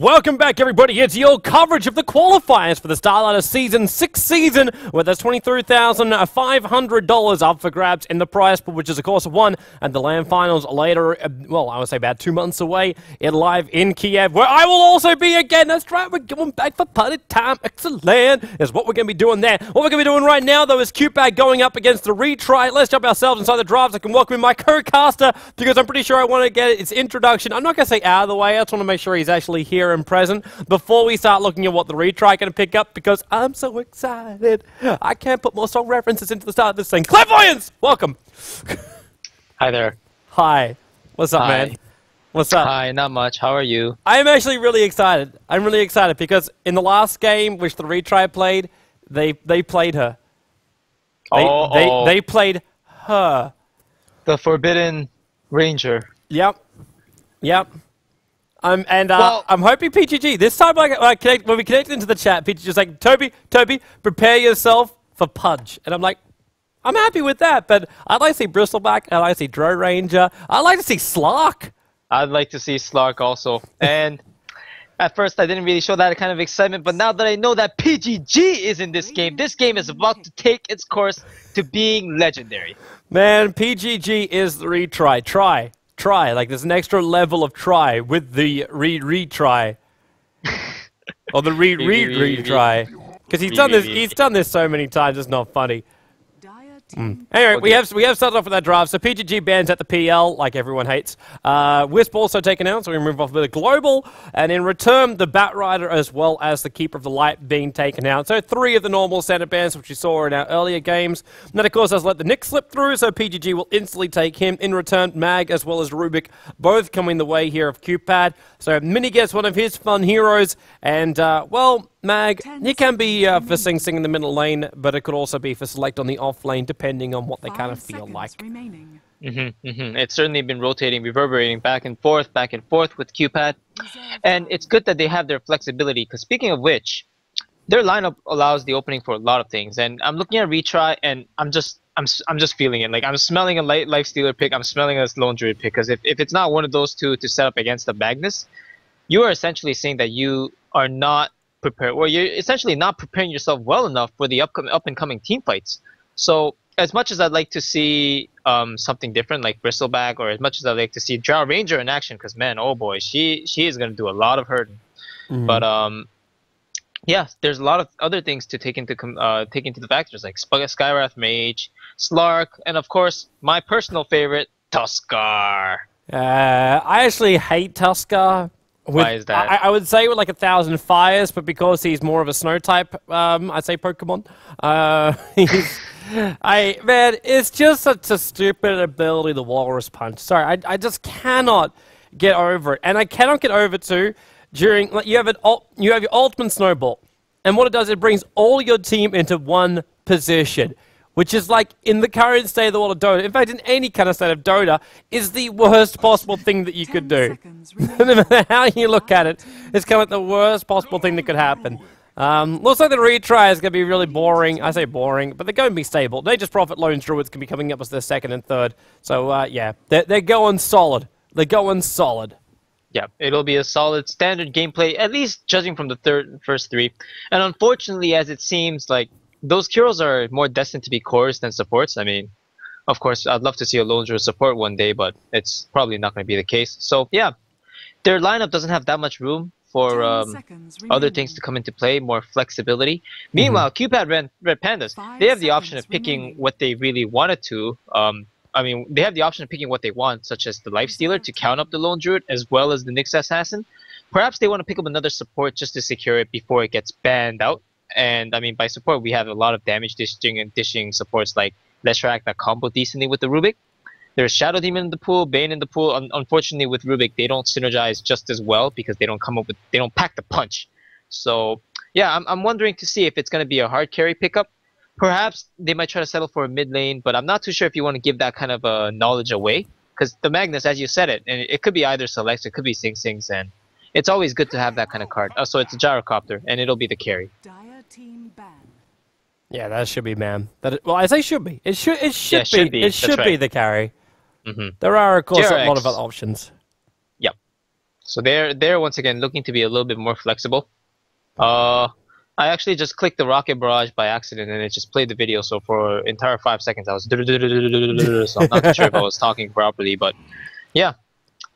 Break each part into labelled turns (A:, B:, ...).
A: Welcome back, everybody. It's your coverage of the qualifiers for the StarLadder Season 6 season, where there's $23,500 up for grabs in the prize pool, which is, of course, one, and the land finals later, uh, well, I would say about two months away, in live in Kiev, where I will also be again. That's right, we're going back for party time. Excellent is what we're going to be doing there. What we're going to be doing right now, though, is QPad going up against the retry. Let's jump ourselves inside the drafts. I can welcome in my co-caster, because I'm pretty sure I want to get its introduction. I'm not going to say out of the way. I just want to make sure he's actually here and present before we start looking at what the retry going to pick up because I'm so excited. I can't put more song references into the start of this thing. Clairvoyance! Welcome.
B: Hi there.
A: Hi. What's up,
B: Hi.
A: man? What's up?
B: Hi, not much. How are you?
A: I'm actually really excited. I'm really excited because in the last game, which the retry played, they they played her. They,
B: oh,
A: they,
B: oh,
A: they played her.
B: the Forbidden Ranger.
A: Yep. Yep. Um, and uh,
B: Well-
A: I'm hoping PGG this time, when, I connect, when we connected into the chat, PGG was like, "Tobi, Tobi, prepare yourself for Pudge," and I'm like, "I'm happy with that." But I'd like to see Bristleback. I'd like to see Drow Ranger. I'd like to see Slark.
B: I'd like to see Slark also. And at first, I didn't really show that kind of excitement, but now that I know that PGG is in this game, this game is about to take its course to being legendary.
A: Man, PGG is the retry. Try, try. Like there's an extra level of try with the re retry, or the re re
B: Re- re- re-
A: retry. Because he's done this. He's done this so many times. It's not funny.
C: Mm.
A: Anyway, we
B: Okay.
A: have we have started off with that draft. So PGG bans at the PL, like everyone hates. Uh, Wisp also taken out, so we move off with the global, and in return, the Bat Rider as well as the Keeper of the Light being taken out. So three of the normal center bans, which you saw in our earlier games. And that, of course, has let the Nick slip through, so PGG will instantly take him. In return, Mag as well as Rubik both coming the way here of QPad. So Mini gets one of his fun heroes, and uh, well. Mag, he can be uh, for Sing Sing in the middle lane, but it could also be for Select on the off lane, depending on what they kind of feel like.
C: Remaining.
B: hmm hmm It's certainly been rotating, reverberating back and forth, back and forth with QPad. And it's good that they have their flexibility, because speaking of which, their lineup allows the opening for a lot of things. And I'm looking at retry, and I'm just I'm s- I'm just feeling it. Like I'm smelling a light life stealer pick. I'm smelling a lone druid pick. Because if, if it's not one of those two to set up against the Magnus, you are essentially saying that you are not prepared, or you're essentially not preparing yourself well enough for the upcoming up and coming team fights. So as much as I'd like to see um, something different like Bristleback, or as much as I'd like to see Drow Ranger in action, because man, oh boy, she she is going to do a lot of hurting. But um, yeah, there's a lot of other things to take into com- uh, take into the factors like Sp- Skywrath Mage, Slark, and of course my personal favorite, Tuskar.
A: Uh, I actually hate Tuskar. With,
B: Why is that?
A: I, I would say with like a thousand fires, but because he's more of a snow type, um, I'd say Pokemon. Uh, he's, I man, it's just such a stupid ability, the Walrus Punch. Sorry, I, I just cannot get over it, and I cannot get over it too. During like you have an ult, you have your ultimate snowball, and what it does, it brings all your team into one position which is like in the current state of the world of Dota, in fact, in any kind of state of Dota, is the worst possible thing that you could do. no matter how you look at it, it's kind of like the worst possible thing that could happen. Um, looks like the retry is going to be really boring. I say boring, but they're going to be stable. They just profit lone druids can be coming up as their second and third. So uh, yeah, they're, they're going solid. They're going solid.
B: Yeah, it'll be a solid standard gameplay, at least judging from the third first three. And unfortunately, as it seems like those heroes are more destined to be cores than supports. I mean, of course, I'd love to see a lone druid support one day, but it's probably not going to be the case. So yeah, their lineup doesn't have that much room for um, other things to come into play, more flexibility. Meanwhile, QPad Red, Red Pandas, they have the option of picking
C: remaining.
B: what they really wanted to. Um, I mean, they have the option of picking what they want, such as the Life Stealer to count up the Lone Druid, as well as the Nyx Assassin. Perhaps they want to pick up another support just to secure it before it gets banned out. And I mean, by support, we have a lot of damage dishing and dishing supports like Leshrac that combo decently with the Rubik. There's Shadow Demon in the pool, Bane in the pool. Un- unfortunately, with Rubik, they don't synergize just as well because they don't come up with, they don't pack the punch. So yeah, I'm, I'm wondering to see if it's going to be a hard carry pickup. Perhaps they might try to settle for a mid lane, but I'm not too sure if you want to give that kind of uh, knowledge away. Because the Magnus, as you said it, and it could be either Selects, it could be Sing Sings, and it's always good to have that kind of card. Uh, so it's a Gyrocopter, and it'll be the carry.
C: Dire team ban.
A: Yeah, that should be, man. That well, I say should be. It should. It should,
B: Yeah, should be.
A: It
B: That's
A: should be the carry.
B: hmm
A: There are, of course, a lot of other options. Yep.
B: So they're they're once again looking to be a little bit more flexible. Uh, I actually just clicked the rocket barrage by accident and it just played the video. So for entire five seconds, I was so I'm not sure if I was talking properly, but yeah,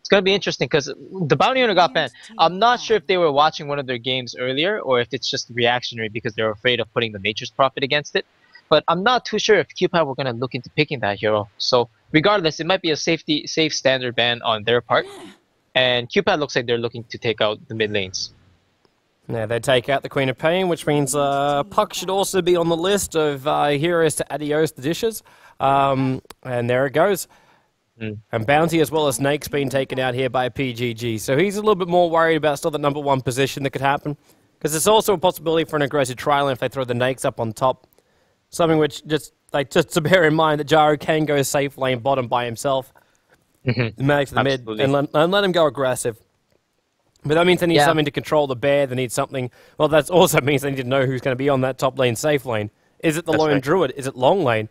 B: it's gonna be interesting because the bounty hunter got banned. I'm not sure if they were watching one of their games earlier or if it's just reactionary because they're afraid of putting the nature's prophet against it. But I'm not too sure if QPAD were gonna look into picking that hero. So regardless, it might be a safety safe standard ban on their part. And QPAD looks like they're looking to take out the mid lanes.
A: Now they take out the Queen of Pain, which means uh, Puck should also be on the list of uh, heroes to adios the dishes. Um, and there it goes.
B: Mm.
A: And Bounty as well as Snake's been taken out here by PGG. So he's a little bit more worried about still the number one position that could happen. Because it's also a possibility for an aggressive trial if they throw the Nakes up on top. Something which just like just to bear in mind that Jaro can go safe lane bottom by himself.
B: Mhm.
A: Manage the mid and let, and let him go aggressive. But that means they need
B: Yeah.
A: something to control the bear. They need something. Well, that also means they need to know who's going to be on that top lane, safe lane. Is it the
B: That's
A: lone
B: right.
A: druid? Is it long lane?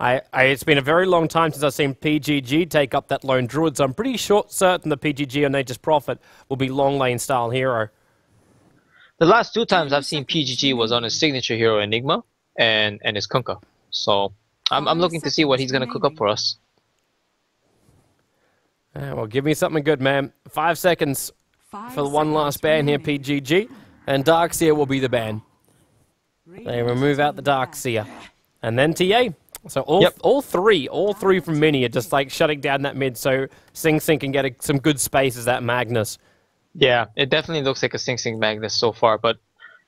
A: I, I, it's been a very long time since I've seen PGG take up that lone druid, so I'm pretty short certain the PGG or Nature's Prophet will be long lane style hero.
B: The last two times I've seen PGG was on his signature hero Enigma and and his Kunkka. So I'm I'm looking to see what he's gonna cook up for us.
A: Uh, well, give me something good, man. Five seconds for the one last ban here, PGG, and Darkseer will be the ban. They remove out the Darkseer, and then TA. So all
B: Yep.
A: all three, all three from Mini are just like shutting down that mid, so Sing Sing can get a, some good space as that Magnus.
B: Yeah, it definitely looks like a Sing Sing Magnus so far, but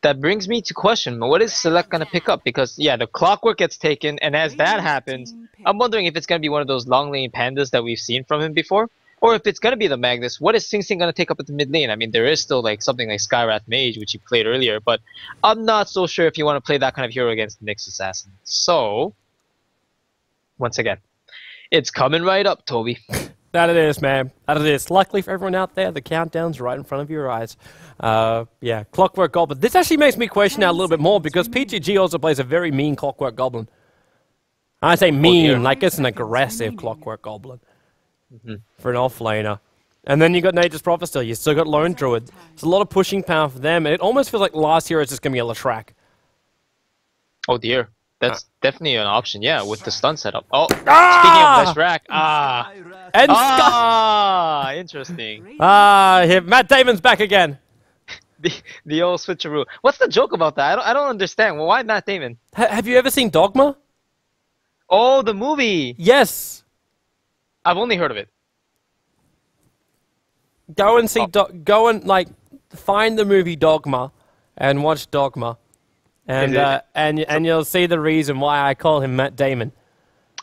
B: that brings me to question: What is Select gonna pick up? Because yeah, the clockwork gets taken, and as that happens, I'm wondering if it's gonna be one of those long lane pandas that we've seen from him before, or if it's gonna be the Magnus. What is Sing Sing gonna take up at the mid lane? I mean, there is still like something like Skywrath Mage, which he played earlier, but I'm not so sure if you want to play that kind of hero against the Nyx Assassin. So, once again, it's coming right up, Tobi.
A: That it is, man. That it is. Luckily for everyone out there, the countdown's right in front of your eyes. Uh, yeah, Clockwork Goblin. This actually makes me question that a little bit more because PGG also plays a very mean Clockwork Goblin. I say mean,
B: dear.
A: like it's an aggressive Clockwork Goblin for an offlaner. And then you got Nature's Prophet still. You still got Lone Druid. It's a lot of pushing power for them. And it almost feels like last year it's just going to be a Leshrac.
B: Oh dear. That's definitely an option, yeah, with the stun setup. Oh,
A: Ah!
B: speaking of Leshrac, ah,
A: And
B: ah, interesting.
A: ah, here, Matt Damon's back again.
B: The the old switcheroo. What's the joke about that? I don't I don't understand. Well, why Matt Damon?
A: Ha- have you ever seen Dogma?
B: Oh, the movie.
A: Yes.
B: I've only heard of it.
A: Go and see.
B: Oh.
A: Go and like find the movie Dogma, and watch Dogma, and uh, and and you'll see the reason why I call him Matt Damon.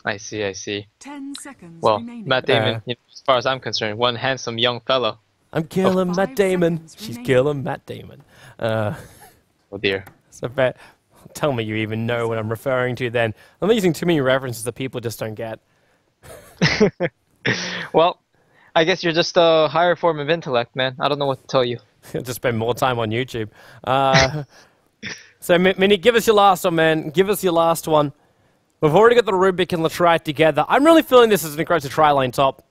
B: I see, I see.
C: Ten seconds
B: Well,
C: remaining.
B: Matt Damon,
A: Uh,
B: you know, as far as I'm concerned, one handsome young fellow.
A: I'm killing Matt Damon. She's killing Matt Damon. Uh,
B: Oh dear.
A: so bet. Tell me you even know what I'm referring to. Then I'm using too many references that people just don't get.
B: Well, I guess you're just a higher form of intellect, man. I don't know what to tell you.
A: to spend more time on YouTube. Uh, so, Mi- Minnie, give us your last one, man. Give us your last one. We've already got the Rubik and Latrite together. I'm really feeling this is an aggressive tri lane top.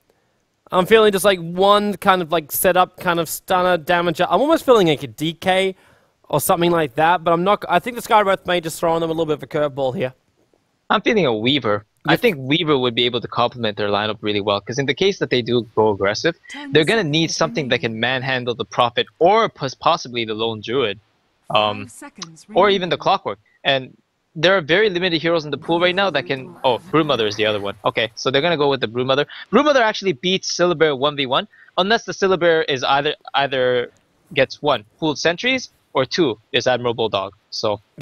A: I'm feeling just like one kind of like setup, kind of stunner damager. I'm almost feeling like a DK or something like that, but I'm not. I think the Skywrath Mage just throwing them a little bit of a curveball here.
B: I'm feeling a Weaver. I think Weaver would be able to complement their lineup really well because in the case that they do go aggressive, they're gonna need something that can manhandle the Prophet or possibly the Lone Druid, um, or even the. Clockwork. And there are very limited heroes in the pool right now that can. Oh, Broodmother is the other one. Okay, so they're gonna go with the Broodmother. Broodmother actually beats Syllabear one v one, unless the Syllabear is either either gets one pooled sentries or two is Admiral Bulldog. So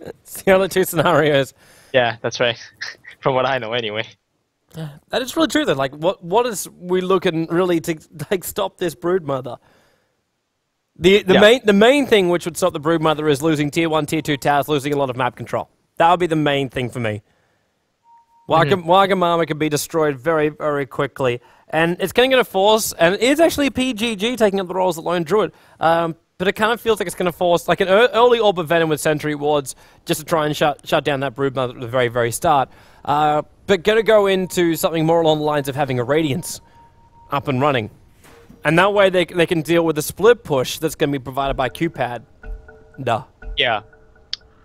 A: It's the other two scenarios.
B: yeah, that's right. From what I know, anyway.
A: That is really true, though. Like, what what is we looking really to like stop this broodmother? The the
B: Yeah.
A: main the main thing which would stop the broodmother is losing tier one, tier two towers, losing a lot of map control. That would be the main thing for me. Waga, Wagamama can be destroyed very very quickly, and it's going to force. And it is actually PGG taking up the roles of Lone Druid. Um, but it kind of feels like it's going to force like an ear- early Orb of Venom with Sentry Wards just to try and shut shut down that Broodmother at the very very start. Uh, but going to go into something more along the lines of having a Radiance up and running. And that way they, they can deal with the split push that's going to be provided by QPad. Duh.
B: Yeah.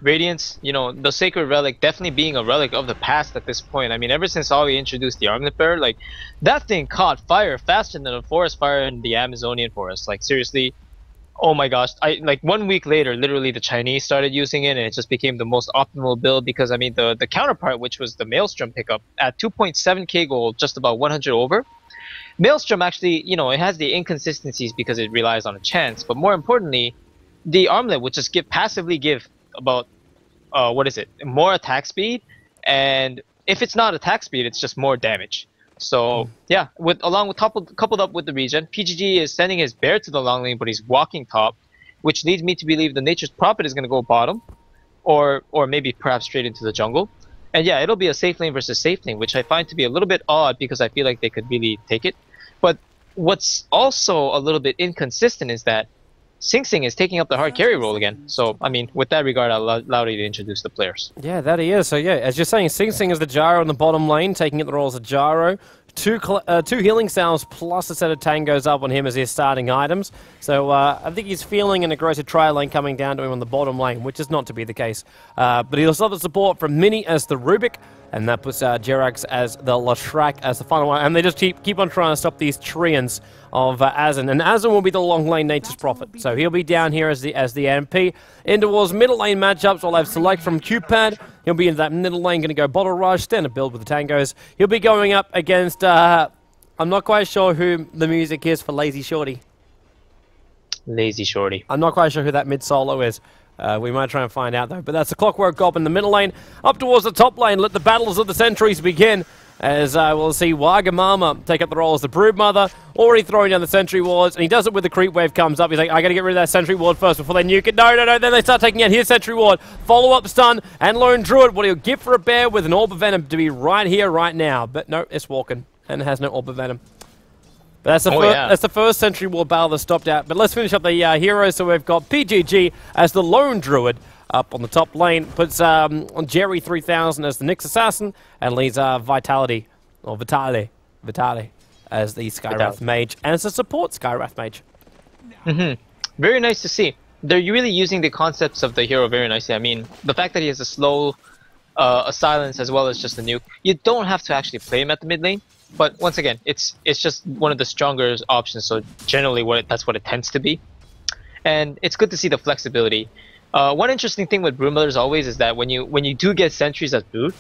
B: Radiance, you know, the Sacred Relic definitely being a relic of the past at this point. I mean, ever since Ollie introduced the Armlet like, that thing caught fire faster than a forest fire in the Amazonian forest. Like, seriously, oh my gosh. I Like, one week later, literally, the Chinese started using it, and it just became the most optimal build because, I mean, the, the counterpart, which was the Maelstrom pickup, at 2.7k gold, just about 100 over, Maelstrom actually, you know, it has the inconsistencies because it relies on a chance, but more importantly, the armlet would just give passively give about uh, what is it more attack speed and if it's not attack speed it's just more damage. So yeah with along with coupled, coupled up with the regen pgg is sending his bear to the long lane but he's walking top which leads me to believe the nature's prophet is going to go bottom or or maybe perhaps straight into the jungle. And yeah it'll be a safe lane versus safe lane which i find to be a little bit odd because i feel like they could really take it what's also a little bit inconsistent is that Sing Sing is taking up the hard carry role again. So, I mean, with that regard, I'll allow you to introduce the players.
A: Yeah, that he is. So yeah, as you're saying, Sing Sing is the Gyro in the bottom lane, taking up the role as a Gyro. Two uh, two healing salves plus a set of tangos up on him as his starting items. So uh, I think he's feeling an aggressive tri lane coming down to him on the bottom lane, which is not to be the case. Uh, but he'll still have the support from Mini as the Rubik, and that puts uh, Jerax as the Leshrac as the final one. And they just keep keep on trying to stop these Trians of uh, Azan, and Azan will be the long lane Nature's Prophet. So he'll be down here as the as the MP. In towards middle lane matchups, we'll have select from QPad. He'll be in that middle lane, going to go Bottle Rush, standard build with the Tangos. He'll be going up against. Uh, I'm not quite sure who the music is for Lazy Shorty.
B: Lazy Shorty.
A: I'm not quite sure who that mid solo is. Uh, we might try and find out though. But that's the Clockwork Goblin in the middle lane. Up towards the top lane, let the battles of the centuries begin. As uh, we'll see Wagamama take up the role as the Broodmother, already throwing down the sentry wards, and he does it with the creep wave comes up. He's like, I gotta get rid of that sentry ward first before they nuke it. No, no, no. Then they start taking out his sentry ward. Follow up stun and lone druid. What he'll give for a bear with an orb of venom to be right here, right now. But no, it's walking and it has no orb of venom. But that's the,
B: Oh, yeah.
A: that's the first century War battle that stopped out. But let's finish up the uh, heroes. So we've got PGG as the Lone Druid up on the top lane. Puts um, on Jerry 3000 as the Nyx Assassin. And leaves uh, Vitality, or Vitali, Vitali, as the Skywrath. Mage. And as a support Skywrath Mage.
B: Very nice to see. They're really using the concepts of the hero very nicely. I mean, the fact that he has a slow, uh, a silence as well as just a nuke. You don't have to actually play him at the mid lane. But once again, it's it's just one of the stronger options. So generally, what it, that's what it tends to be. And it's good to see the flexibility. Uh, one interesting thing with Brood always is that when you when you do get sentries as Brood,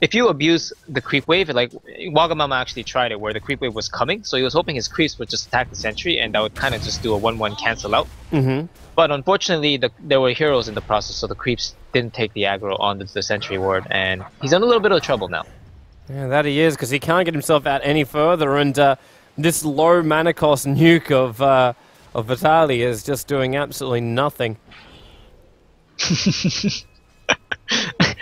B: if you abuse the creep wave, like Wagamama actually tried it where the creep wave was coming, so he was hoping his creeps would just attack the sentry and that would kind of just do a 1-1 cancel out.
A: Mm-hmm.
B: But unfortunately, the, there were heroes in the process, so the creeps didn't take the aggro on the, the sentry ward, and he's in a little bit of trouble now.
A: Yeah, that he is, because he can't get himself out any further. And uh, this low mana cost nuke of, uh, of Vitali is just doing absolutely nothing.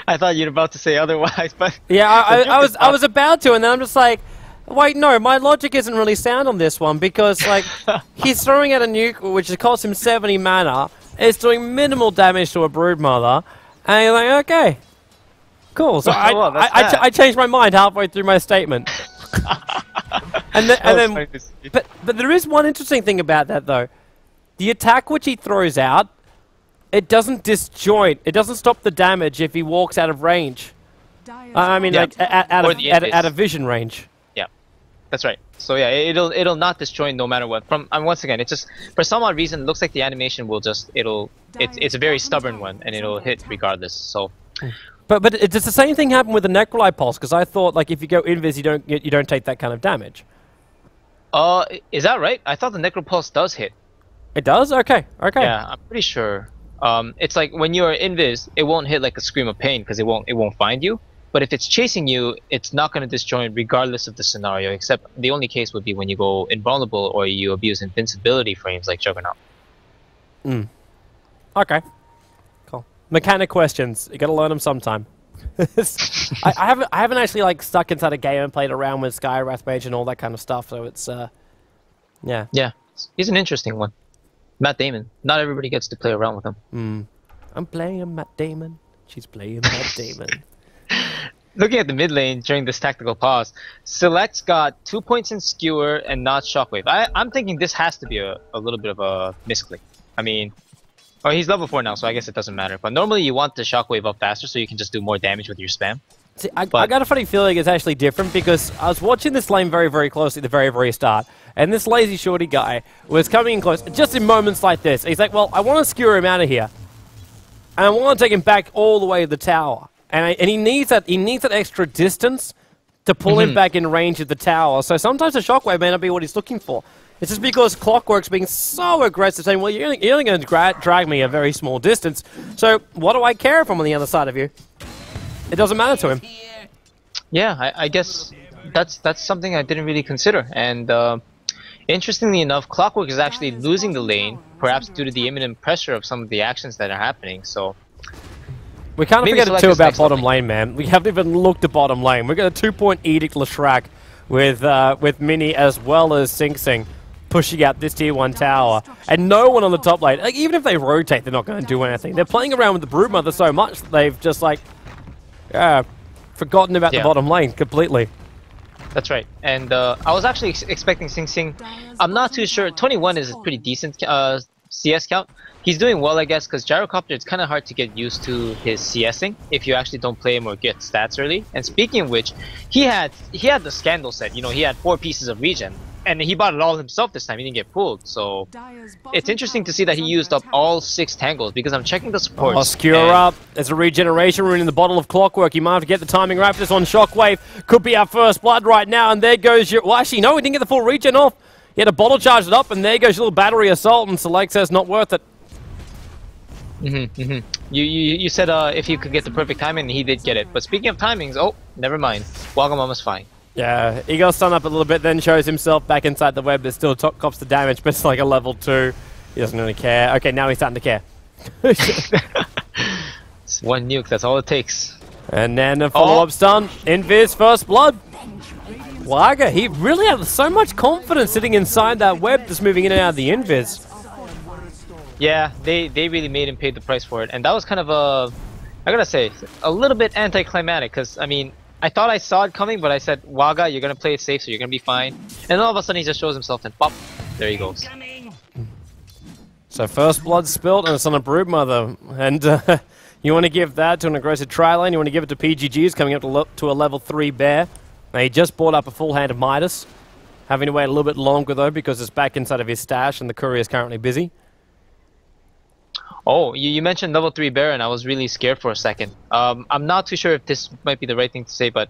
B: I thought you'd about to say otherwise, but
A: Yeah, I, I, I was I was about to, and then I'm just like, wait, no, my logic isn't really sound on this one because like he's throwing out a nuke which has cost him 70 mana. It's doing minimal damage to a broodmother, and you're like, okay, cool. So oh, I,
B: Well,
A: I, I, ch- I changed my mind halfway through my statement. and then, and then
B: funny to see.
A: but but there is one interesting thing about that though. The attack which he throws out, it doesn't disjoint. It doesn't stop the damage if he walks out of range. I mean,
B: Yeah.
A: like at, out
B: Or
A: of
B: the
A: at,
B: invis.
A: at a vision range.
B: Yeah, that's right. So yeah, it- it'll it'll not destroy no matter what. From and once again, it's just for some odd reason, it looks like the animation will just it'll it's it's a very stubborn one and it'll hit regardless. So
A: But but it, does the same thing happen with the Necrolyte pulse? Because I thought like if you go invis, you don't you, you don't take that kind of damage.
B: uh, is that right? I thought the Necropulse does hit.
A: It does. Okay. Okay.
B: Yeah, I'm pretty sure. Um, it's like when you're invis, it won't hit like a scream of pain because it won't it won't find you. But if it's chasing you, it's not going to disjoint regardless of the scenario. Except the only case would be when you go invulnerable or you abuse invincibility frames like Juggernaut.
A: Okay. Mechanic questions. You got to learn them sometime. I, I haven't I haven't actually like stuck inside a game and played around with Skywrath Mage and all that kind of stuff. So it's uh, yeah.
B: Yeah, he's an interesting one. Matt Damon. Not everybody gets to play around with him. Mm.
A: I'm playing Matt Damon. She's playing Matt Damon.
B: looking at the mid lane during this tactical pause, Select's got two points in Skewer and not Shockwave. I, I'm thinking this has to be a, a little bit of a misclick. I mean, oh, he's level 4 now, so I guess it doesn't matter. But normally you want the Shockwave up faster so you can just do more damage with your spam.
A: See, I, I got a funny feeling it's actually different because I was watching this lane very, very closely at the very, very start, and this lazy shorty guy was coming in close just in moments like this. He's like, "Well, I want to skewer him out of here, and I want to take him back all the way to the tower, and I, and he needs that he needs that extra distance to pull him mm-hmm. back in range of the tower. So sometimes the shockwave may not be what he's looking for. It's just because Clockwork's being so aggressive, saying, "Well, you're only, you're only going to drag me a very small distance. So what do I care if I'm on the other side of you? It doesn't matter to him."
B: Yeah, I, I guess that's that's something I didn't really consider. And uh, interestingly enough, Clockwork is actually losing the lane, perhaps due to the imminent pressure of some of the actions that are happening. So
A: We can't forget too about bottom lane, man. We haven't even looked at bottom lane. We've got a two-point edict Leshrac with uh, with Mini as well as Sing Sing pushing out this tier one tower, and no one on the top lane. Like even if they rotate, they're not going to do anything. They're playing around with the Broodmother so much they've just like uh, forgotten about
B: Yeah.
A: the bottom lane completely.
B: that's right. And uh, I was actually ex- expecting Sing Sing. I'm not too sure. 21 is a pretty decent uh, CS count. He's doing well, I guess, because Gyrocopter, it's kind of hard to get used to his CSing if you actually don't play him or get stats early. And speaking of which, he had he had the scandal set. You know, he had four pieces of regen, and he bought it all himself this time. He didn't get pulled, so it's interesting to see that he used up all six tangles because I'm checking the supports.
A: Oh, skewer
B: and-
A: up. There's a regeneration rune in the bottle of clockwork. You might have to get the timing right for this on Shockwave. Could be our first blood right now, and there goes your. Well, actually, no, he didn't get the full regen off. He had a bottle charge it up, and there goes your little battery assault, and Select says not worth it.
B: Mm hmm mm hmm You, you you said uh, if you could get the perfect timing, and he did get it. But speaking of timings, oh, never mind. Wagamama's fine.
A: Yeah, he got stunned up a little bit, then shows himself back inside the web, but still top cops the damage, but it's like a level 2. He doesn't really care. Okay, now he's starting to care.
B: It's one nuke. That's all it takes.
A: and then a follow-up
B: Oh.
A: stun. Invis first blood. Waga, he really had so much confidence sitting inside that web, just moving in and out of the Invis.
B: Yeah, they they really made him pay the price for it, and that was kind of a, I gotta say, a little bit anticlimactic. Cause I mean, I thought I saw it coming, but I said, Waga, you're gonna play it safe, so you're gonna be fine. And all of a sudden, he just shows himself, and pop, there he goes.
A: So first blood spilled, and it's on a Broodmother. And uh, you want to give that to an aggressive tri lane, you want to give it to PGG's coming up to, to a level 3 bear. Now, he just bought up a full hand of Midas. Having to wait a little bit longer, though, because it's back inside of his stash, and the courier is currently busy.
B: Oh, you, you mentioned level 3 Baron. I was really scared for a second. Um, I'm not too sure if this might be the right thing to say, but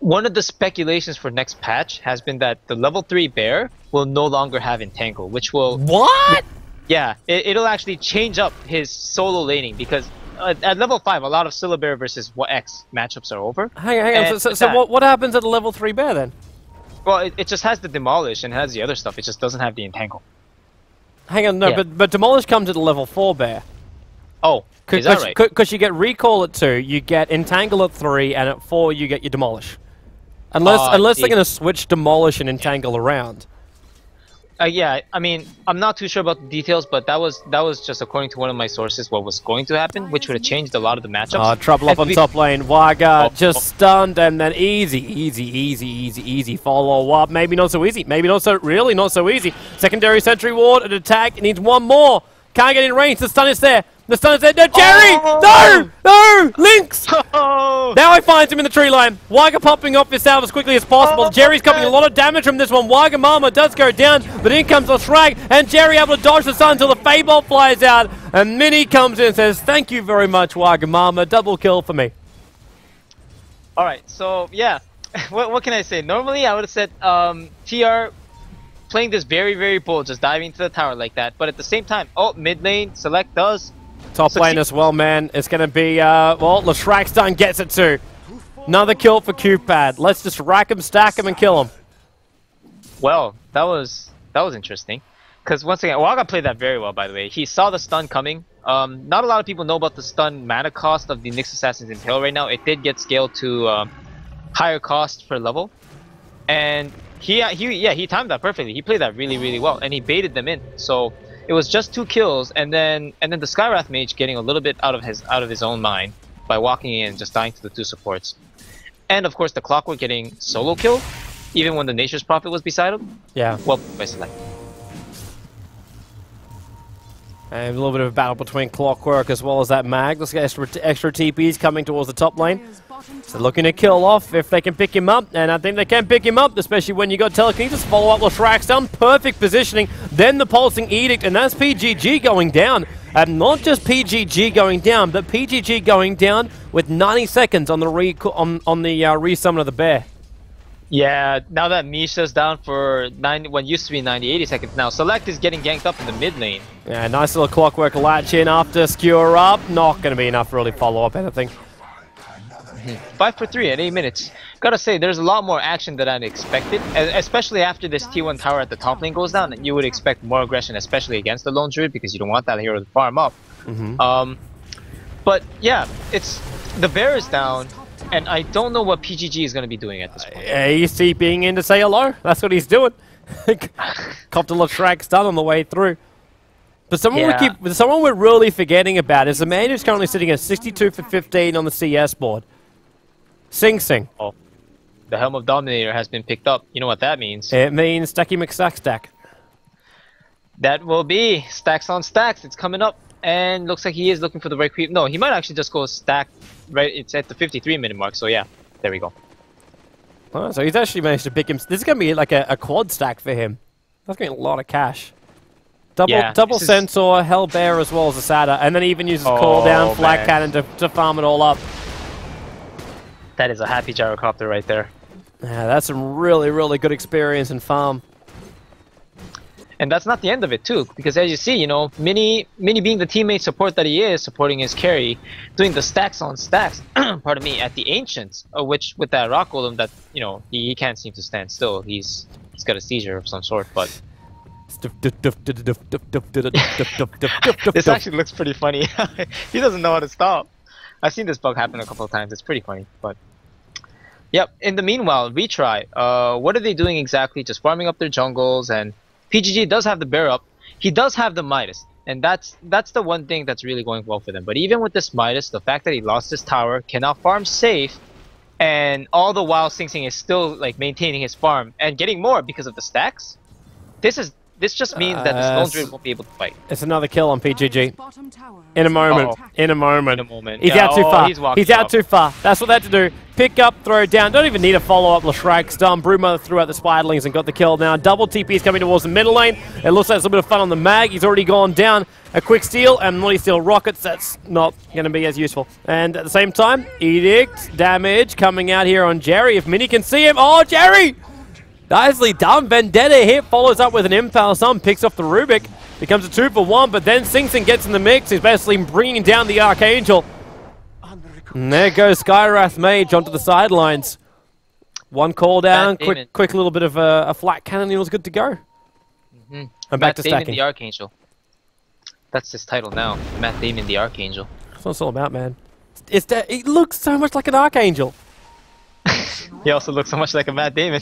B: one of the speculations for next patch has been that the level 3 Bear will no longer have Entangle, which will,
A: What?
B: yeah, it, it'll actually change up his solo laning because uh, at level 5, a lot of Syllabear versus what X matchups are over.
A: Hang on, hang on.
B: And
A: So, so, so
B: that-
A: what, what happens at a level 3 bear, then?
B: Well, it, it just has the Demolish and has the other stuff. It just doesn't have the Entangle.
A: Hang on, no,
B: Yeah.
A: but, but Demolish comes at a level 4 bear.
B: Oh, is that right?
A: Because you get Recall at 2, you get Entangle at 3, and at 4 you get your Demolish. Unless,
B: Ah,
A: unless they're going to switch Demolish and Entangle around.
B: Uh, yeah, I mean, I'm not too sure about the details, but that was that was just according to one of my sources what was going to happen, which would have changed a lot of the matchups.
A: Oh, trouble up on top lane. Waga
B: Oh,
A: just
B: oh.
A: stunned and then easy, easy, easy, easy, easy follow up. Maybe not so easy. Maybe not so, really not so easy. Secondary sentry ward, an attack. Needs one more. Can't get in range. The stun is there. The stun is there. No, Jerry!
B: Oh!
A: No! No! Lynx!
B: Oh,
A: Now he finds him in the tree line. Waga popping off his salve as quickly as possible.
B: Oh,
A: Jerry's copying a lot of damage from this one. Waga Mama does go down, but in comes the Shrag, and Jerry able to dodge the sun until the Fade Bolt flies out. And Minnie comes in and says, Thank you very much, Waga Mama. Double kill for me.
B: all right. So yeah, what what can I say? Normally, I would have said um, TR playing this very very bold, just diving into the tower like that. But at the same time, oh mid lane select does.
A: Top
B: So
A: lane as well, man. It's going to be, uh, well, Leshrac's done gets it too. Another kill for QPad. Let's just rack him, stack him, and kill him.
B: Well, that was that was interesting. Because once again, Waga played that very well. By the way, he saw the stun coming. Um, not a lot of people know about the stun mana cost of the Nyx Assassin's Impale right now. It did get scaled to um, higher cost per level, and he he yeah he timed that perfectly. He played that really really well, and he baited them in. So it was just two kills, and then and then the Skywrath Mage getting a little bit out of his out of his own mind by walking in and just dying to the two supports. and of course the Clockwork getting solo kill, even when the Nature's Prophet was beside him.
A: Yeah.
B: Well, by select.
A: And a little bit of a battle between Clockwork as well as that Mag. Let's get extra, extra TPs coming towards the top lane. So looking to kill off if they can pick him up, and I think they can pick him up, especially when you got telekinesis follow up Leshrac's done. Perfect positioning, then the pulsing edict, and that's PGG going down. And not just PGG going down, but PGG going down with 90 seconds on the re on, on the uh, resummon of the bear.
B: Yeah, now that Misha's down for 90, what used to be 90, 80 seconds now, Select is getting ganked up in the mid lane.
A: Yeah, nice little clockwork latch in after skewer up. Not going to be enough to really follow up anything.
B: 5 for 3 at 8 minutes. Gotta say, there's a lot more action than I'd expected, especially after this T1 tower at the top lane goes down. You would expect more aggression, especially against the Lone Druid, because you don't want that hero to farm up. Um, but yeah, it's the bear is down, and I don't know what PGG is gonna be doing at this point.
A: Uh, he's TPing in to say hello. That's what he's doing. Copped a lot of Shrek done on the way through. But someone
B: Yeah.
A: we keep, someone we're really forgetting about is the man who's currently sitting at 62 for 15 on the CS board. Sing Sing.
B: Oh, the Helm of Dominator has been picked up. You know what that means?
A: It means Stacky McStack Stack.
B: That will be stacks on stacks. It's coming up, and looks like he is looking for the right creep. No, he might actually just go stack. Right, it's at the 53 minute mark. So yeah, there we go.
A: Oh, so he's actually managed to pick him. This is going to be like a, a quad stack for him. That's going to be a lot of cash. Double
B: Yeah,
A: double
B: is-
A: Centaur, Hell Bear as well as a Sada, and then even uses
B: Oh,
A: cooldown Flag
B: man.
A: Cannon to, to farm it all up.
B: That is a happy gyrocopter right there.
A: Yeah, that's some really, really good experience in farm.
B: And that's not the end of it too, because as you see, you know, Mini, Mini being the teammate support that he is, supporting his carry, doing the stacks on stacks. pardon me, at the ancients, uh, which with that rock golem that you know he, he can't seem to stand still. He's he's got a seizure of some sort. But this actually looks pretty funny. he doesn't know how to stop. I've seen this bug happen a couple of times. It's pretty funny, but. Yep. In the meanwhile, retry. Uh, what are they doing exactly? Just farming up their jungles, and PGG does have the bear up. He does have the Midas, and that's that's the one thing that's really going well for them. But even with this Midas, the fact that he lost his tower, cannot farm safe, and all the while Sing Sing is still like maintaining his farm and getting more because of the stacks. This is this just means that the
A: Uh,
B: Stone Druid won't be able to fight.
A: It's another kill on PGG. In a moment.
B: Uh-oh.
A: In a moment.
B: In a moment.
A: He's
B: Yeah,
A: out too
B: oh,
A: far.
B: he's walking
A: out too far. That's what they had to do. Pick up, throw down. Don't even need a follow up. Leshrac's done. Bruma threw out the Spiderlings and got the kill now. Double TP's coming towards the middle lane. It looks like it's a little bit of fun on the mag. He's already gone down. A quick steal and Molly Steel Rockets. That's not going to be as useful. And at the same time, Edict damage coming out here on Jerry. If Mini can see him. Oh, Jerry! Nicely done. Vendetta hit, follows up with an Impale Sun, picks off the Rubik. Becomes a two for one, but then Sing Sing gets in the mix. He's basically bringing down the Archangel. And there goes Skywrath Mage onto the sidelines. One call down,
B: Matt Damon.
A: quick quick little bit of a, a Flak Cannon, he was good to go. Mm-hmm. And back
B: Matt
A: to
B: Damon
A: stacking.
B: the Archangel. That's his title now. Matt Damon the Archangel.
A: That's what it's all about, man. It's that, it looks so much like an Archangel.
B: He also looks so much like a Matt Damon.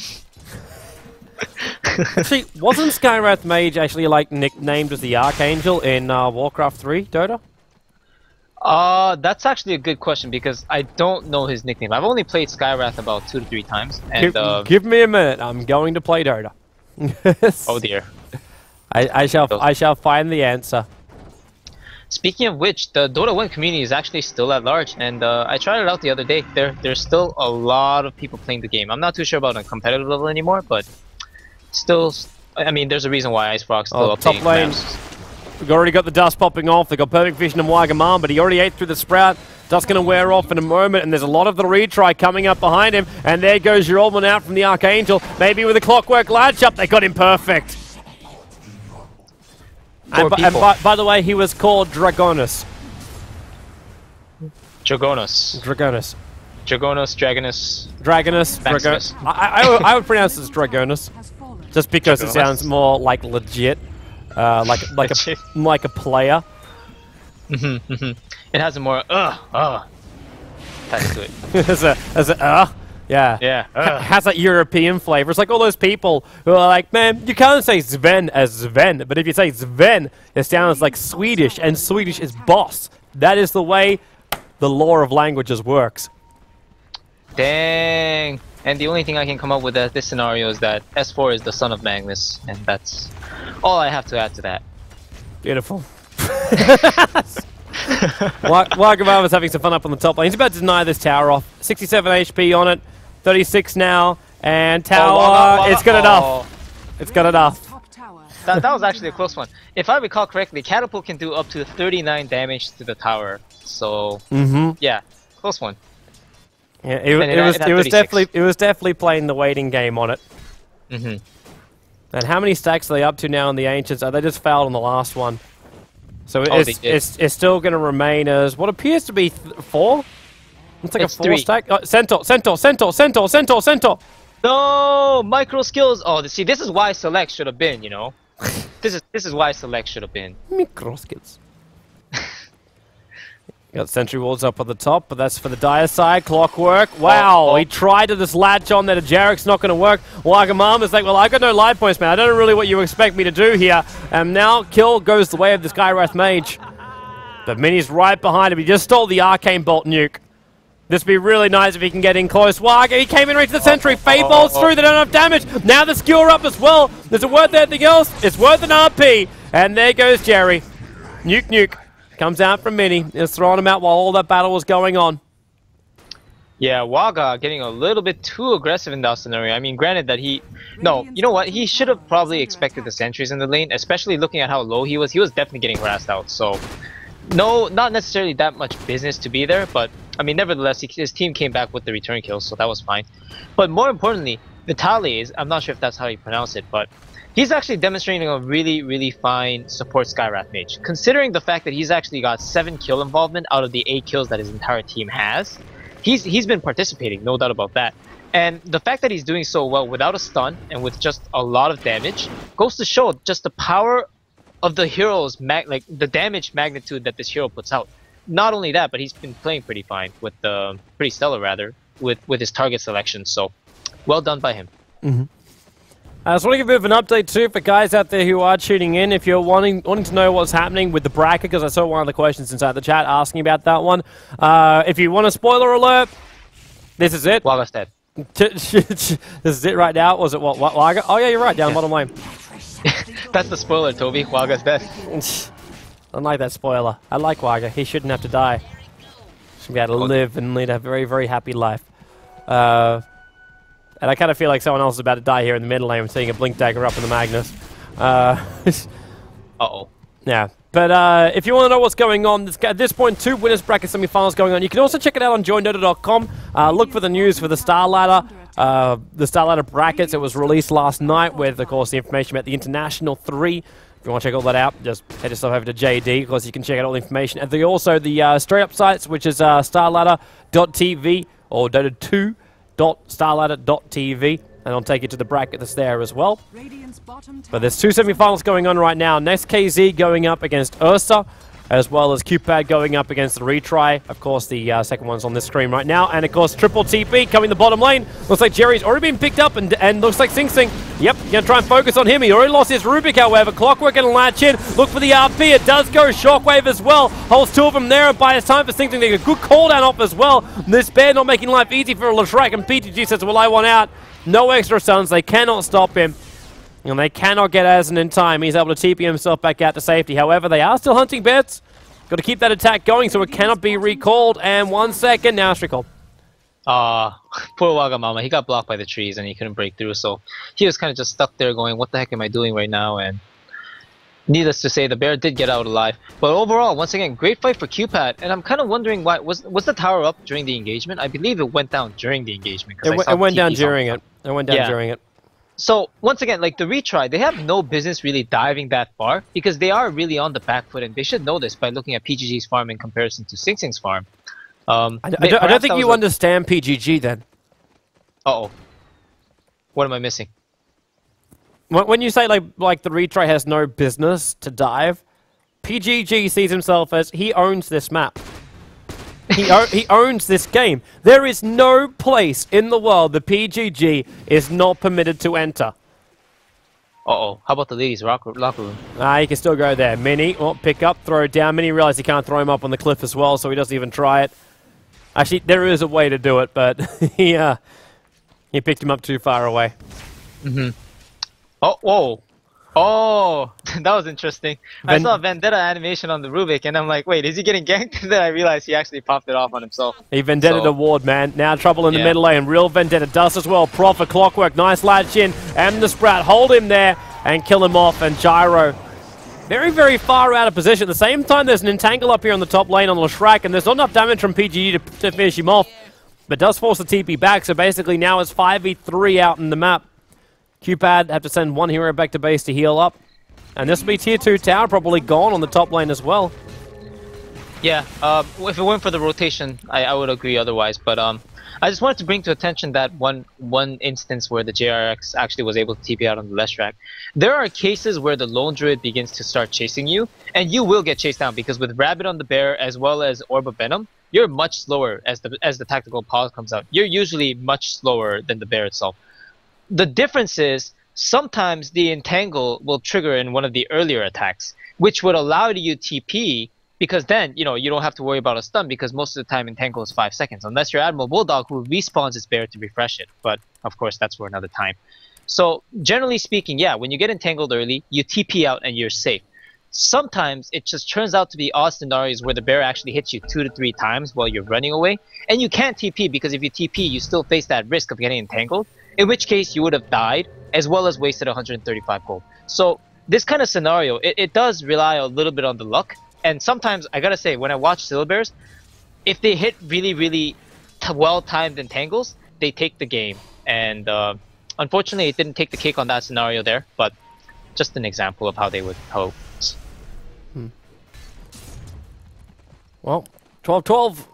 A: Actually, wasn't Skywrath Mage actually like nicknamed as the Archangel in uh, Warcraft 3, Dota?
B: Uh, that's actually a good question because I don't know his nickname. I've only played Skywrath about two to three times, and
A: Give,
B: uh,
A: give me a minute. I'm going to play Dota.
B: oh dear.
A: I, I shall I shall find the answer.
B: Speaking of which, the Dota 1 community is actually still at large, and uh, I tried it out the other day. There, there's still a lot of people playing the game. I'm not too sure about on a competitive level anymore, but still, I mean, there's a reason why Icefrog's oh, still
A: Oh,
B: updating
A: top lane.
B: maps.
A: We've already got the dust popping off. They've got perfect vision of Wagaman, but he already ate through the sprout. Dust going to wear off in a moment, and there's a lot of the retry coming up behind him. And there goes your old one out from the Archangel. Maybe with a clockwork latch up, they got him perfect. And, bu- and
B: people.
A: by, by the way, he was called Dragonus.
B: Dragonos.
A: Dragonus.
B: Dragonos, Dragonus.
A: Dragonus. Drago- I, I, I would- pronounce this as Dragonus,
C: has fallen.
A: Just because it sounds more like legit, uh, like like a like a player.
B: it has a more uh uh attached to it.
A: as a as a uh, yeah.
B: Yeah. Uh.
A: has that European flavor. It's like all those people who are like, man, you can't say Sven as Sven, but if you say Sven, it sounds like Swedish, and Swedish is boss. That is the way the law of languages works.
B: Dang. And the only thing I can come up with at this scenario is that S4 is the son of Magnus, and that's all I have to add to that.
A: Beautiful. Wagamama's having some fun up on the top lane. He's about to deny this tower off. 67 HP on it, 36 now, and tower.
B: Oh, Waga, Waga.
A: It's enough. It's got enough.
B: That, that was actually a close one. If I recall correctly, Catapult can do up to 39 damage to the tower. So,
A: Mm-hmm.
B: yeah, close one.
A: Yeah, it, it
B: it
A: was
B: it
A: it was definitely it was definitely playing the waiting game on it.
B: hmm
A: And how many stacks are they up to now in the ancients? Are they just failed on the last one. So
B: Oh,
A: it's, it's it's still going to remain as what appears to be th- four. It's like
B: It's
A: a four
B: three.
A: stack. Oh, centaur, centaur, centaur, centaur, centaur, centaur.
B: No micro skills. Oh, see, this is why select should have been. You know, this is this is why select should have been.
A: Microskits. Got sentry walls up at the top, but that's for the dire side. Clockwork. Oh, wow,
B: Oh, oh.
A: he tried to just latch on there to Jarek's not going to work. Wagamama's like, well, I got no life points, man. I don't know really what you expect me to do here. And now kill goes the way of the Skywrath Mage. But Mini's right behind him. He just stole the Arcane Bolt nuke. This would be really nice if he can get in close. Waga, he came in right to the sentry. Oh, oh, Fade
B: oh,
A: bolts
B: oh.
A: through. They don't have damage. Now the skewer up as well. Is it worth anything else? It's worth an RP. And there goes Jerry. Nuke, nuke. Comes out from Mini. Is throwing him out while all that battle was going on.
B: Yeah, Waga getting a little bit too aggressive in that scenario. I mean, granted that he, no, you know what? He should have probably expected the sentries in the lane, especially looking at how low he was. He was definitely getting harassed out. So, no, not necessarily that much business to be there, but I mean, nevertheless, he, his team came back with the return kills, so that was fine. But more importantly, Vitalis, I'm not sure if that's how you pronounce it, but he's actually demonstrating a really, really fine support Skywrath mage. Considering the fact that he's actually got seven kill involvement out of the eight kills that his entire team has, he's he's been participating, no doubt about that. And the fact that he's doing so well without a stun and with just a lot of damage goes to show just the power of the hero's mag like the damage magnitude that this hero puts out. Not only that, but he's been playing pretty fine with the pretty stellar rather with with his target selection. So, well done by him. Mm-hmm.
A: I just want to give a bit of an update too for guys out there who are tuning in. If you're wanting wanting to know what's happening with the bracket, because I saw one of the questions inside the chat asking about that one. Uh, if you want a spoiler alert, this is it.
B: Waga's dead.
A: this is it right now. Was it what? what Lager? Oh yeah, you're right. Down the bottom lane.
B: That's the spoiler, Tobi. Waga's dead.
A: I like that spoiler. I like Waga. He shouldn't have to die. He Should be able to live and lead a very, very happy life. Uh, and I kind of feel like someone else is about to die here in the middle lane. I'm seeing a Blink Dagger up in the Magnus. Uh,
B: oh.
A: yeah. But uh, if you want to know what's going on, there's- at this point, two winners bracket semifinals going on. You can also check it out on joindota.com. Uh, look for the news for the Star Ladder. Uh, the Star Ladder brackets. It was released last night with, of course, the information about the International 3. If you want to check all that out, just head yourself over to JD. Of course, you can check out all the information. And the, also the uh, straight up sites, which is uh, starladder.tv or Dota2.starladder.tv. And I'll take you to the bracket that's there as well.
C: Radiant's bottom tower.
A: But there's two semifinals going on right now. Next KZ going up against Ursa, as well as QPad going up against the Retry. Of course, the uh, second one's on this screen right now. And of course, Triple TP coming the bottom lane. Looks like Jerry's already been picked up, and, and looks like Sing Sing. Yep, gonna try and focus on him. He already lost his Rubik, however. Clockwork gonna latch in. Look for the RP. It does go. Shockwave as well. Holds two of them there, and by his time for Sing Sing they get a good call down off as well. This bear not making life easy for Latrak, and PTG says, Well, I want out. No extra stuns. They cannot stop him. And they cannot get Azen in time. He's able to TP himself back out to safety. However, they are still hunting bits. Got to keep that attack going so it cannot be recalled. And one second, now it's recalled.
B: Uh, poor Wagamama. He got blocked by the trees and he couldn't break through. So he was kind of just stuck there going, what the heck am I doing right now? And needless to say, the bear did get out alive. But overall, once again, great fight for QPad. And I'm kind of wondering why, was was the tower up during the engagement? I believe it went down during the engagement.
A: It,
B: I
A: it went down
B: TPs on
A: during it. It went down during it.
B: So once again, like the retry, they have no business really diving that far because they are really on the back foot, and they should know this by looking at PGG's farm in comparison to Sing Sing's farm. Um,
A: I, d- I don't, I don't think you understand PGG then.
B: Uh oh. What am I missing?
A: When, when you say like like the retry has no business to dive, PGG sees himself as he owns this map. He, o- he owns this game. There is no place in the world the PGG is not permitted to enter.
B: Uh oh. How about the ladies' rock, locker room?
A: Ah, he can still go there. Mini, oh, pick up, throw down. Mini realizes he can't throw him up on the cliff as well, so he doesn't even try it. Actually, there is a way to do it, but he uh, he picked him up too far away. Mm-hmm.
B: Oh, whoa. Oh, that was interesting. I
A: Ven-
B: saw Vendetta animation on the Rubik, and I'm like, wait, is he getting ganked? then I realized he actually popped it off on himself.
A: He Vendetta
B: So-
A: the ward, man. Now trouble in the
B: Yeah.
A: middle eh? lane. Real Vendetta does as well. Prophet Clockwork, nice latch in. And the Sprout, hold him there and kill him off. And Gyro, very, very far out of position. At the same time, there's an Entangle up here on the top lane on the Leshrac, and there's not enough damage from PGG to, to finish him off. But does force the TP back, so basically now it's 5v3 out in the map. QPad have to send one hero back to base to heal up. And this will be tier 2 tower probably gone on the top lane as well.
B: Yeah, uh, if it weren't for the rotation, I, I would agree otherwise. But um, I just wanted to bring to attention that one one instance where the Jerax actually was able to TP out on the Leshrac. There are cases where the lone druid begins to start chasing you, and you will get chased down because with Rabid on the bear as well as Orb of Venom, you're much slower as the as the tactical pause comes out. You're usually much slower than the bear itself. The difference is sometimes the entangle will trigger in one of the earlier attacks, which would allow you TP because then you know you don't have to worry about a stun because most of the time entangle is five seconds unless you're Admiral Bulldog who respawns his bear to refresh it. But of course that's for another time. So generally speaking, yeah, when you get entangled early, you TP out and you're safe. Sometimes it just turns out to be odd scenarios where the bear actually hits you two to three times while you're running away, and you can't TP because if you TP, you still face that risk of getting entangled. In which case, you would have died as well as wasted 135 gold. So this kind of scenario, it, it does rely a little bit on the luck. And sometimes I gotta say, when I watch Syllabears, if they hit really, really well-timed entangles, they take the game. And uh, unfortunately, it didn't take the cake on that scenario there. But just an example of how they would how. it.
A: Well, 12 12.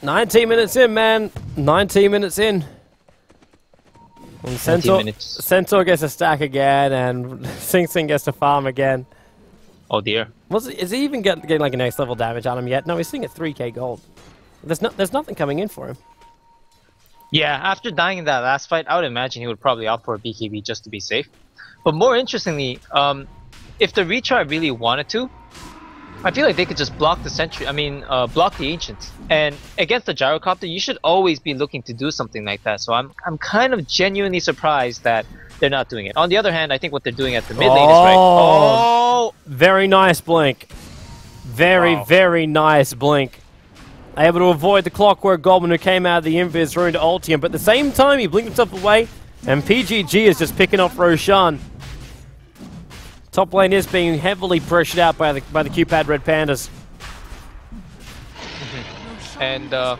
A: 19 minutes in, man. 19 minutes in. And Centaur,
B: minutes.
A: Centaur gets a stack again, and Sing Sing gets to farm again.
B: Oh dear.
A: Was he, is he even get, getting like a next level damage on him yet? No, he's sitting at 3k gold. There's no, there's nothing coming in for him.
B: Yeah, after dying in that last fight, I would imagine he would probably opt for a BKB just to be safe. But more interestingly, um, if the retry really wanted to, I feel like they could just block the sentry. I mean, uh, block the ancients. And against the gyrocopter, you should always be looking to do something like that. So I'm I'm kind of genuinely surprised that they're not doing it. On the other hand, I think what they're doing at the mid lane is right.
A: Oh.
B: Oh,
A: Very nice blink. Very,
B: Wow.
A: very nice blink. Able to avoid the clockwork goblin who came out of the invis rune to ulti him, but at the same time he blinked himself away, and PGG is just picking off Roshan. Top lane is being heavily pressured out by the by the QPad Red Pandas.
B: and uh,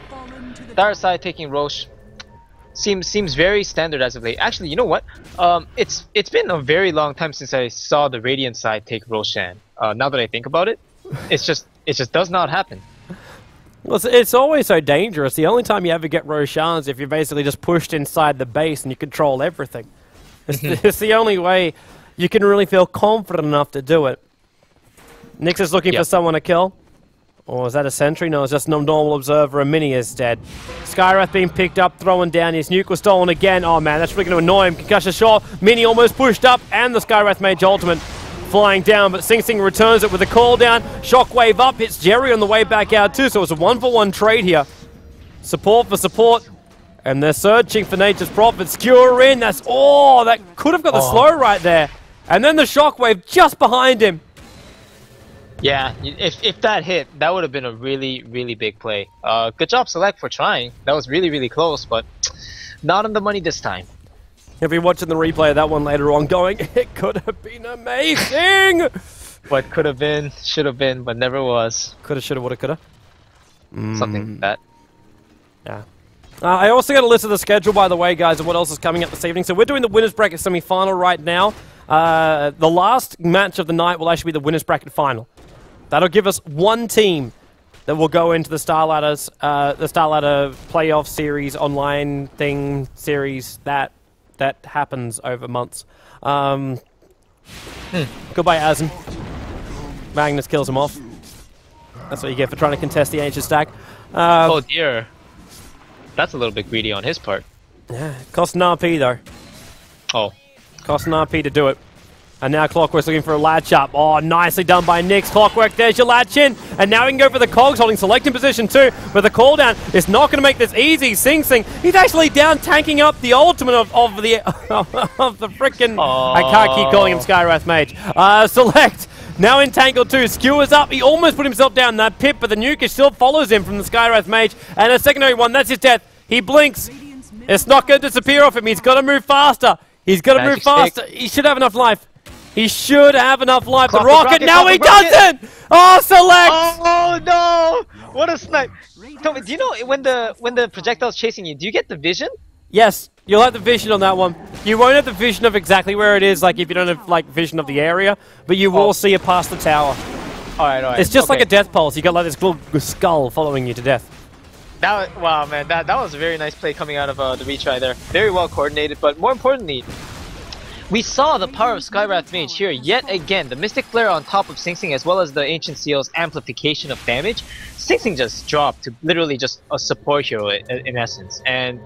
B: Dark side taking Rosh seems seems very standard as of late. Actually, you know what? Um, it's it's been a very long time since I saw the Radiant side take Roshan. Uh, now that I think about it, it's just it just does not happen.
A: Well, it's, it's always so dangerous. The only time you ever get Roshan is if you're basically just pushed inside the base and you control everything. It's, it's the only way you can really feel confident enough to do it. Nyx is looking for someone to kill. Or is that a sentry? No, it's just a normal observer. A mini is dead. Skywrath being picked up, thrown down. His nuke was stolen again. Oh man, that's really going to annoy him. Concussion shot. Mini almost pushed up, and the Skywrath Mage ultimate flying down. But Sing Sing returns it with a call down. Shockwave up, hits Jerry on the way back out too. So it's a one for one trade here. Support for support. And they're searching for Nature's Prophet. Skewer in. That's oh, that could have got the
B: Oh.
A: slow right there. And then the shockwave just behind him.
B: Yeah, if if that hit, that would have been a really really big play. Uh, good job, Select, for trying. That was really really close, but not on the money this time.
A: If you're watching the replay of that one later on, going, it could have been amazing.
B: What could have been, should have been, but never was.
A: coulda, shoulda, woulda, coulda.
B: Something like that.
A: Yeah. Uh, I also got a list of the schedule, by the way, guys, of what else is coming up this evening. So we're doing the winners bracket semi-final right now. Uh, the last match of the night will actually be the winners bracket final. That'll give us one team that will go into the StarLadders, uh, the StarLadder playoff series online thing series that that happens over months. Um, Goodbye, Azen. Magnus kills him off. That's what you get for trying to contest the ancient stack. Uh,
B: oh dear, that's a little bit greedy on his part.
A: yeah, cost an RP though.
B: Oh,
A: Cost an RP to do it. And now Clockwork's looking for a latch up. Oh, nicely done by Nyx. Clockwork, there's your latch in. And now he can go for the cogs, holding select in position too. But the call down is not going to make this easy. Sing Sing, he's actually down tanking up the ultimate of, of the of the freaking. I can't keep calling him Skywrath Mage. Uh, select. Now entangled Tangle 2, skewers up. He almost put himself down that pit, but the nuke still follows him from the Skywrath Mage. And a secondary one, that's his death. He blinks. It's not going to disappear off him. He's got to move faster. He's got to move
B: Magic stick.
A: faster. He should have enough life. He should have enough life. The rocket,
B: rocket,
A: now he doesn't! Oh, select!
B: Oh no! What a snipe! Do you know when the when the projectile's chasing you, do you get the vision?
A: Yes, you'll have the vision on that one. You won't have the vision of exactly where it is, like if you don't have like vision of the area, but you will
B: Oh.
A: see it past the tower.
B: All right, all right.
A: It's just like a death pulse. You got like this little skull following you to death.
B: That wow, man, that that was a very nice play coming out of uh, the retry there. Very well coordinated, but more importantly, we saw the power of Skywrath Mage here yet again. The Mystic Flare on top of Sing Sing, as well as the Ancient Seal's amplification of damage. Sing Sing just dropped to literally just a support hero i- in essence. And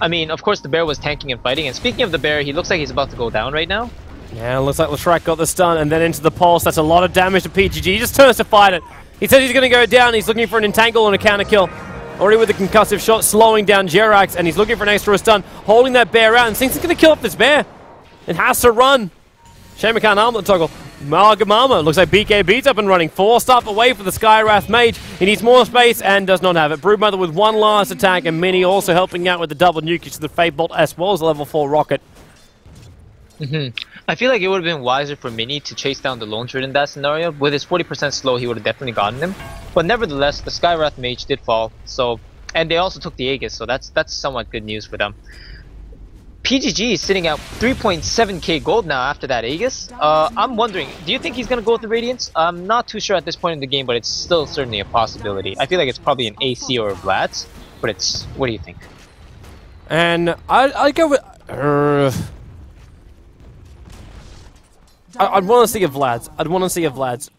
B: I mean, of course, the bear was tanking and fighting. And speaking of the bear, he looks like he's about to go down right now.
A: Yeah, looks like Leshrac got the stun and then into the pulse. That's a lot of damage to PGG. He just turns to fight it. He says he's going to go down. He's looking for an entangle and a counter kill. Already with the concussive shot, slowing down Jerax, and he's looking for an extra stun, holding that bear out, and thinks he's going to kill off this bear. It has to run. Shame we can't armlet toggle. Wagamama looks like BKB's up and running. Four up away for the Skywrath Mage. He needs more space and does not have it. Broodmother with one last attack, and Mini also helping out with the double nuke to the Fade Bolt as well as level 4 rocket. Hmm.
B: I feel like it would have been wiser for Mini to chase down the Druid in that scenario. With his 40% slow, he would have definitely gotten him. But nevertheless, the Skywrath Mage did fall. So, and they also took the Aegis, so that's that's somewhat good news for them. PGG is sitting at 3.7k gold now after that Aegis. Uh, I'm wondering, do you think he's gonna go with the Radiance? I'm not too sure at this point in the game, but it's still certainly a possibility. I feel like it's probably an AC or a Vlad's, but it's. What do you think?
A: And I I go with. Uh, I, I'd want to see a Vlad's. I'd want to see a Vlad's.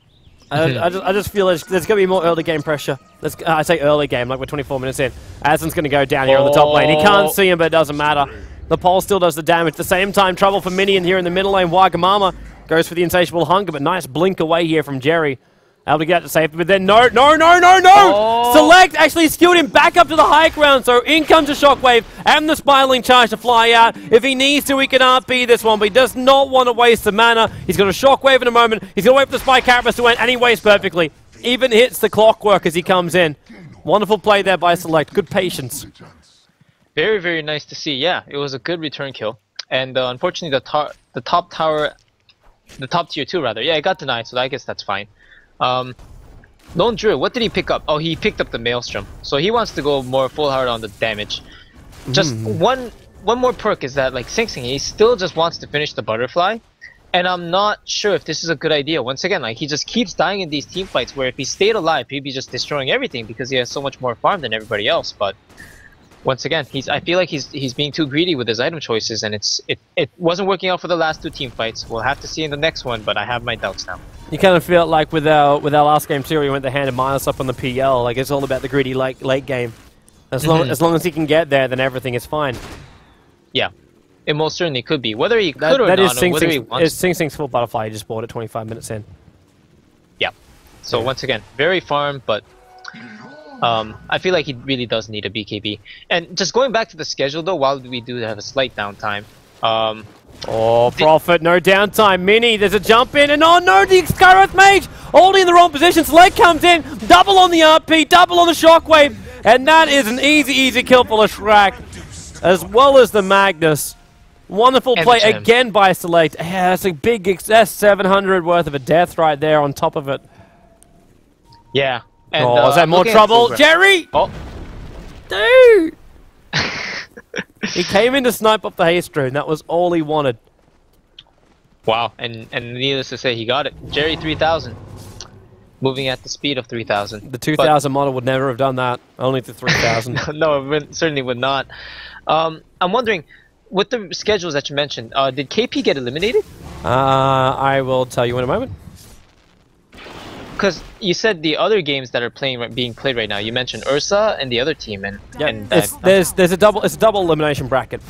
A: I, I, just, I just feel there's, there's going to be more early game pressure. Let's, I say early game, like we're 24 minutes in. Aslan's going to go down here on the top lane. He oh. can't
B: Oh.
A: see him, but it doesn't matter. The pole still does the damage. At the same time, trouble for Minion here in the middle lane. Wagamama goes for the insatiable hunger, but nice blink away here from Jerry. Able to get to safety, but then no, no, no, no, no!
B: Oh.
A: Select actually skilled him back up to the high ground, so in comes a shockwave and the spiraling charge to fly out. If he needs to, he can RP this one, but he does not want to waste the mana. He's got a shockwave in a moment. He's going to wait for the Spiked Carapace to end, and he waits perfectly. Even hits the clockwork as he comes in. Wonderful play there by Select. Good patience.
B: Very, very nice to see. Yeah, it was a good return kill. And uh, unfortunately, the, tar- the top tower, the top tier 2 rather, yeah, it got denied, so I guess that's fine. Um, Lone Druid, what did he pick up? Oh, he picked up the Maelstrom. So he wants to go more full hard on the damage. Just one one more perk is that, like, Sing Sing, he still just wants to finish the Butterfly. And I'm not sure if this is a good idea. Once again, like, he just keeps dying in these team fights where if he stayed alive, he'd be just destroying everything because he has so much more farm than everybody else. But once again, he's I feel like he's he's being too greedy with his item choices, and it's it, it wasn't working out for the last two team fights. We'll have to see in the next one, but I have my doubts now.
A: You kind of feel like with our with our last game too, we went the Hand of Midas up on the PL. Like it's all about the greedy late late game. As long
B: Mhm.
A: as long as he can get there, then everything is fine.
B: Yeah, it most certainly could be. Whether he could
A: That,
B: or
A: that
B: not,
A: is Sing
B: whether he wants.
A: it's Sing Sing's full butterfly. He just bought it 25 minutes in.
B: Yeah. So
A: Yeah.
B: once again, very farm, but um, I feel like he really does need a BKB. And just going back to the schedule though, while we do have a slight downtime, um,
A: Oh, Prophet, no downtime. Mini, there's a jump in, and oh no, the Skywrath Mage holding in the wrong position. Select comes in, double on the RP, double on the Shockwave, and that is an easy, easy kill for Leshrac, as well as the Magnus. Wonderful play again by Select. Yeah, that's a big excess 700 worth of a death right there on top of it.
B: yeah. And,
A: oh,
B: uh,
A: is that
B: I'm
A: more trouble? Jerry!
B: Oh,
A: Dude! he came in to snipe up the haste drone. That was all he wanted.
B: wow. And and needless to say, he got it. Jerry 3000, moving at the speed of 3000.
A: The 2000 model would never have done that. Only the 3000.
B: no, it certainly would not. Um, I'm wondering, with the schedules that you mentioned, uh, did KP get eliminated?
A: Uh, I will tell you in a moment.
B: Because you said the other games that are playing being played right now. You mentioned Ursa and the other team, and
A: Yeah,
B: and that-
A: there's there's a double it's a double elimination bracket.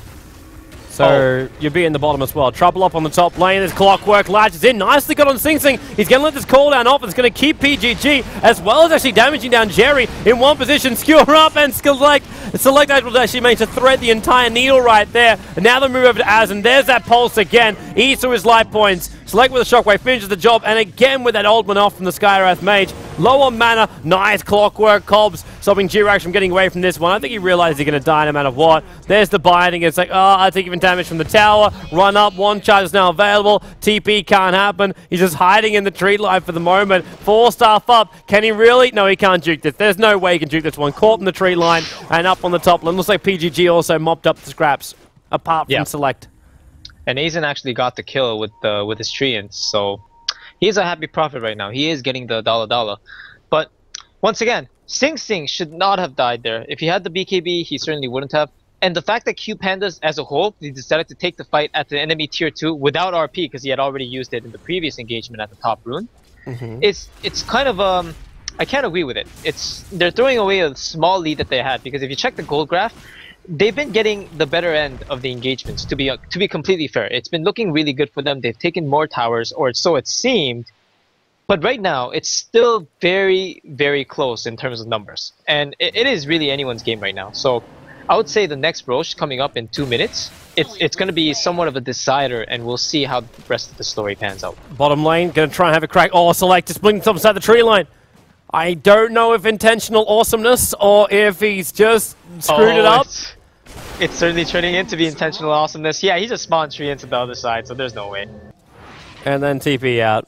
A: So oh. you're in the bottom as well. Trouble up on the top lane. There's Clockwork latches in. Nicely got on Sing Sing. He's going to let this cooldown off. It's going to keep PGG as well as actually damaging down Jerry in one position. Skewer up and Select. Select will actually manage to thread the entire needle right there. And now they move over to Az and there's that pulse again. Eats through his life points. Select with a shockwave finishes the job, and again with that old one off from the Skywrath Mage. Low on mana, nice clockwork, cogs stopping Jerax from getting away from this one. I think he realized he's going to die no matter what. There's the binding. It's like, oh, I take even damage from the tower. Run up, one charge is now available. TP can't happen. He's just hiding in the tree line for the moment. Force Staff up. Can he really? No, he can't juke this. There's no way he can juke this one. Caught in the tree line and up on the top line. Looks like PGG also mopped up the scraps, apart from
B: Yeah.
A: Select.
B: And Aizen actually got the kill with the with his treants, so he's a happy prophet right now. He is getting the dollar dollar. But once again, Sing Sing should not have died there. If he had the BKB, he certainly wouldn't have. And the fact that Q Pandas as a whole, he decided to take the fight at the enemy tier 2 without RP because he had already used it in the previous engagement at the top rune. It's it's kind of um I can't agree with it. It's they're throwing away a small lead that they had because if you check the gold graph, they've been getting the better end of the engagements. To be to be completely fair, it's been looking really good for them. They've taken more towers, or so it seemed. But right now, it's still very very close in terms of numbers, and it, it is really anyone's game right now. So. I would say the next Rosh coming up in two minutes, it's it's going to be somewhat of a decider, and we'll see how the rest of the story pans out.
A: Bottom lane, gonna try and have a crack. Oh, select just blinking top side the tree line. I don't know if intentional awesomeness or if he's just screwed oh, it
B: Oh,
A: up.
B: It's, it's certainly turning into the intentional awesomeness. Yeah, he just spawned tree into the other side, so there's no way.
A: And then TP out.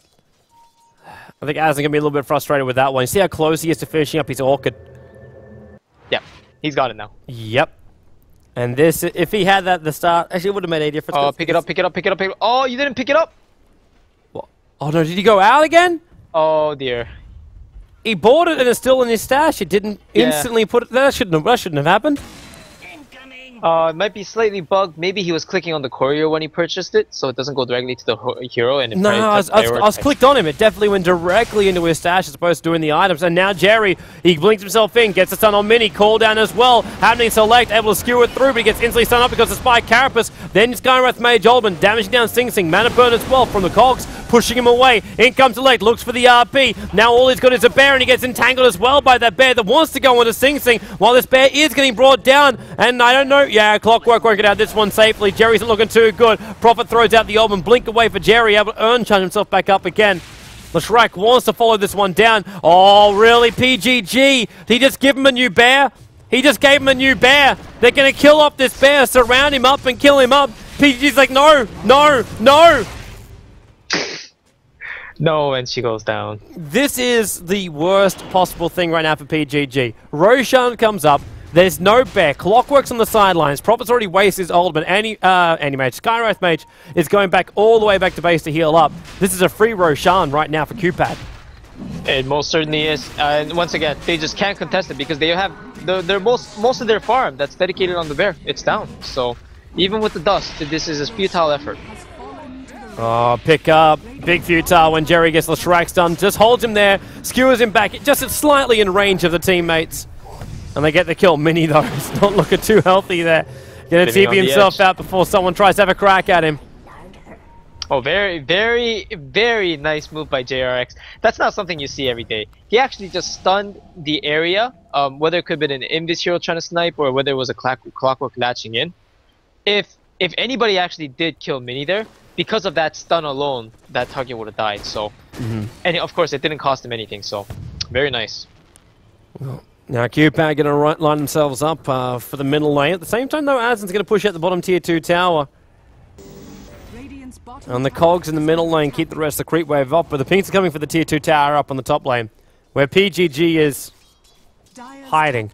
A: I think Aslan gonna be a little bit frustrated with that one. You see how close he is to finishing up his orchid.
B: Yep, he's got it now.
A: Yep. And this, if he had that at the start, actually it would have made a difference.
B: Oh, pick it up, pick it up, pick it up, pick it up. Oh, you didn't pick it up? What?
A: Oh no, did he go out again?
B: Oh dear.
A: He bought it and it's still in his stash. It didn't
B: Yeah.
A: instantly put it. That shouldn't have. That shouldn't have happened.
B: Uh, it might be slightly bugged. Maybe he was clicking on the courier when he purchased it, so it doesn't go directly to the hero. And it
A: No, I was, I, was, I was clicked on him. It definitely went directly into his stash as opposed to doing the items. And now Jerry, he blinks himself in, gets a stun on Mini, call down as well. Happening select, able to skew it through, but he gets instantly stunned up because of Spiked Carapace. Then Skywrath Mage Oldman, damaging down Sing Sing. Mana burn as well from the cogs, pushing him away. In comes select, looks for the RP. Now all he's got is a bear, and he gets entangled as well by that bear that wants to go into Sing Sing, while this bear is getting brought down. And I don't know, yeah, Clockwork working out this one safely. Jerry's not looking too good. Prophet throws out the Oldman, blink away for Jerry, able to earn charge himself back up again. Leshrac wants to follow this one down. Oh, really? PGG? He just give him a new bear? He just gave him a new bear. They're going to kill off this bear, surround him up, and kill him up. PGG's like, no, no, no.
B: No, and she goes down.
A: This is the worst possible thing right now for PGG. Roshan comes up. There's no bear. Clockwork's on the sidelines. Prophet's already wasted his ult, but any uh, any mage, Skywrath mage is going back all the way back to base to heal up. This is a free Roshan right now for QPad.
B: It most certainly is. And once again, they just can't contest it because they have the, their most most of their farm that's dedicated on the bear. It's down. So even with the dust, this is a futile effort.
A: Oh, pick up. Big futile when Jerry gets the Leshrac's done. Just holds him there, skewers him back, just slightly in range of the teammates. And they get the kill. Mini, though, is not looking too healthy there. Gonna TP himself out before someone tries to have a crack at him.
B: Oh, very, very, very nice move by Jerax. That's not something you see every day. He actually just stunned the area, um, whether it could have been an Invis hero trying to snipe or whether it was a clock, clockwork latching in. If if anybody actually did kill Mini there, because of that stun alone, that target would have died. So, and of course, it didn't cost him anything. So, very nice.
A: Now QPad gonna run, line themselves up uh, for the middle lane. At the same time, though, Azen's gonna push out the bottom tier two tower. And the cogs in the middle lane keep the rest of the creep wave up, but the pinks are coming for the tier two tower up on the top lane, where PGG is. Hiding.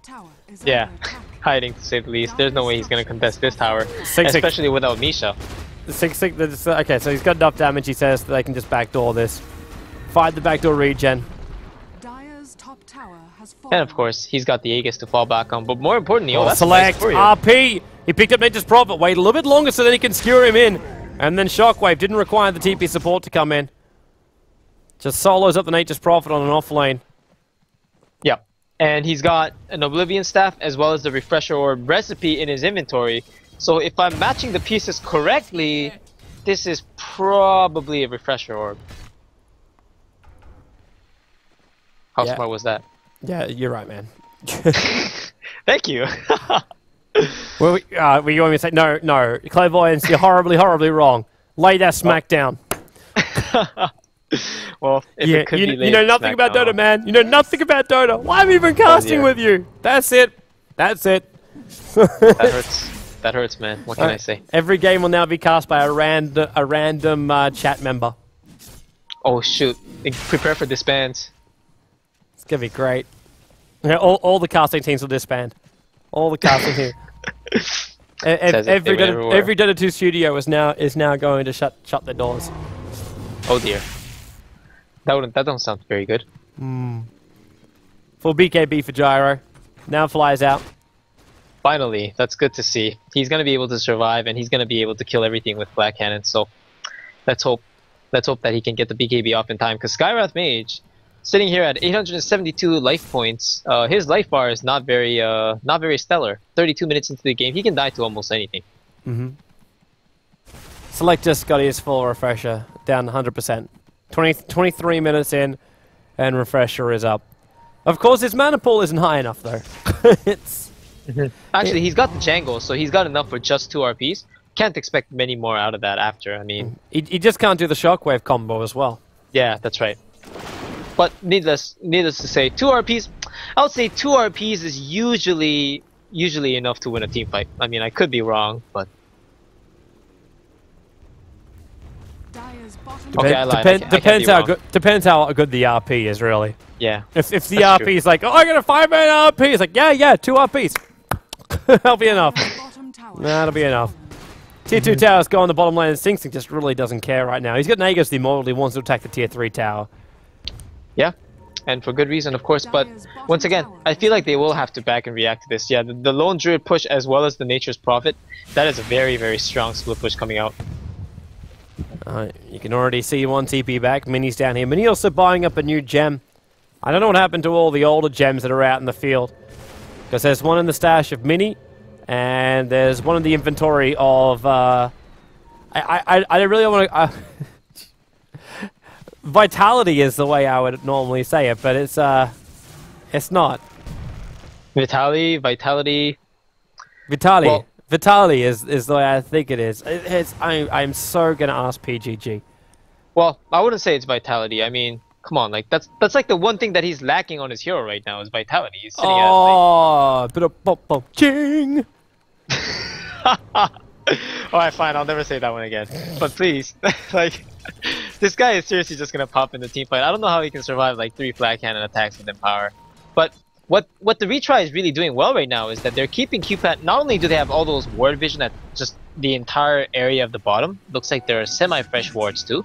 C: is
B: Yeah, hiding to say the least. There's no way he's gonna contest this tower,
A: Six, six.
B: especially without Misha.
A: Six, six, okay, so he's got enough damage, he says, that they can just backdoor this. Fight the backdoor regen.
C: Dire's top tower has.
B: And of course, he's got the Aegis to fall back on. But more importantly, oh,
A: Oh,
B: that's a nice
A: select
B: courier.
A: RP. He picked up Nature's Prophet. Wait a little bit longer so then he can skewer him in. And then Shockwave didn't require the TP support to come in. Just solos up the Nature's Prophet on an off lane.
B: Yeah. And he's got an Oblivion Staff as well as the Refresher Orb recipe in his inventory. So if I'm matching the pieces correctly, this is probably a refresher orb. How
A: Yeah.
B: smart was that?
A: Yeah, you're right, man.
B: Thank you.
A: Well, we, uh, we want me to say no, no, clairvoyance. You're horribly, horribly wrong. Lay that smack down.
B: well, if
A: Yeah,
B: it could
A: you,
B: be
A: you know nothing about
B: smack
A: Dota,
B: down.
A: man. You know nothing about Dota. Why am I even casting
B: dear.
A: with you? That's it. That's it.
B: That hurts. That hurts, man. What can I say?
A: Every game will now be cast by a random, a random uh, chat member.
B: Oh shoot! Prepare for disbands.
A: It's gonna be great. Yeah, all, all the casting teams will disband. All the casting teams. E- ev-
B: Says if they
A: every Dota, every Dota 2 studio is now is now going to shut shut their doors.
B: Oh dear. That wouldn't. That don't sound very good.
A: For BKB for Gyro, now flies out.
B: Finally, that's good to see. He's gonna be able to survive, and he's gonna be able to kill everything with Flak Cannon. So, let's hope. Let's hope that he can get the BKB off in time. Because Skywrath Mage, sitting here at 872 life points, uh, his life bar is not very, uh, not very stellar. 32 minutes into the game, he can die to almost anything.
A: Select just got his full refresher down 100%. 20, 23 minutes in, and refresher is up. Of course, his mana pool isn't high enough though. it's
B: Actually, he's got the Jangle, so he's got enough for just two RPs. Can't expect many more out of that after. I mean,
A: he, he just can't do the shockwave combo as well.
B: Yeah, that's right. But needless, needless to say, two RPs. I would say two RPs is usually usually enough to win a team fight. I mean, I could be wrong, but
C: Dyer's
B: Okay,
A: Depen-
B: I lied. I
A: depen-
B: can't- I
A: depends how good depends how good the RP is really.
B: yeah,
A: If if the RP
B: true.
A: is like, oh, I got a five man RP, it's like, yeah, yeah, two RPs. That'll be enough. That'll be enough. Tier 2 towers go on the bottom lane, and Sing Sing just really doesn't care right now. He's got Nagus the Immortal, he wants to attack the Tier 3 tower.
B: yeah, and for good reason, of course. But once again, I feel like they will have to back and react to this. Yeah, the, the lone druid push as well as the nature's prophet. That is a very very strong split push coming out.
A: Uh, you can already see one TP back. Mini's down here. Mini also buying up a new gem. I don't know what happened to all the older gems that are out in the field. Because there's one in the stash of Mini, and there's one in the inventory of. Uh, I, I, I really want to. Uh, Vitality is the way I would normally say it, but it's uh, it's not.
B: Vitality, vitality.
A: Vitali.
B: Well-
A: Vitali is, is the way I think it is. It, it's, I, I'm so gonna ask PGG.
B: Well, I wouldn't say it's vitality. I mean, come on, like that's that's like the one thing that he's lacking on his hero right now is vitality. He's sitting at like
A: Oh, of bop bop.
B: Alright, fine, I'll never say that one again. But please, like, this guy is seriously just gonna pop in the team fight. I don't know how he can survive like three Flak Cannon attacks with Empower. But what what the retry is really doing well right now is that they're keeping QPad. Not only do they have all those ward vision that just the entire area of the bottom, looks like there are semi-fresh wards too.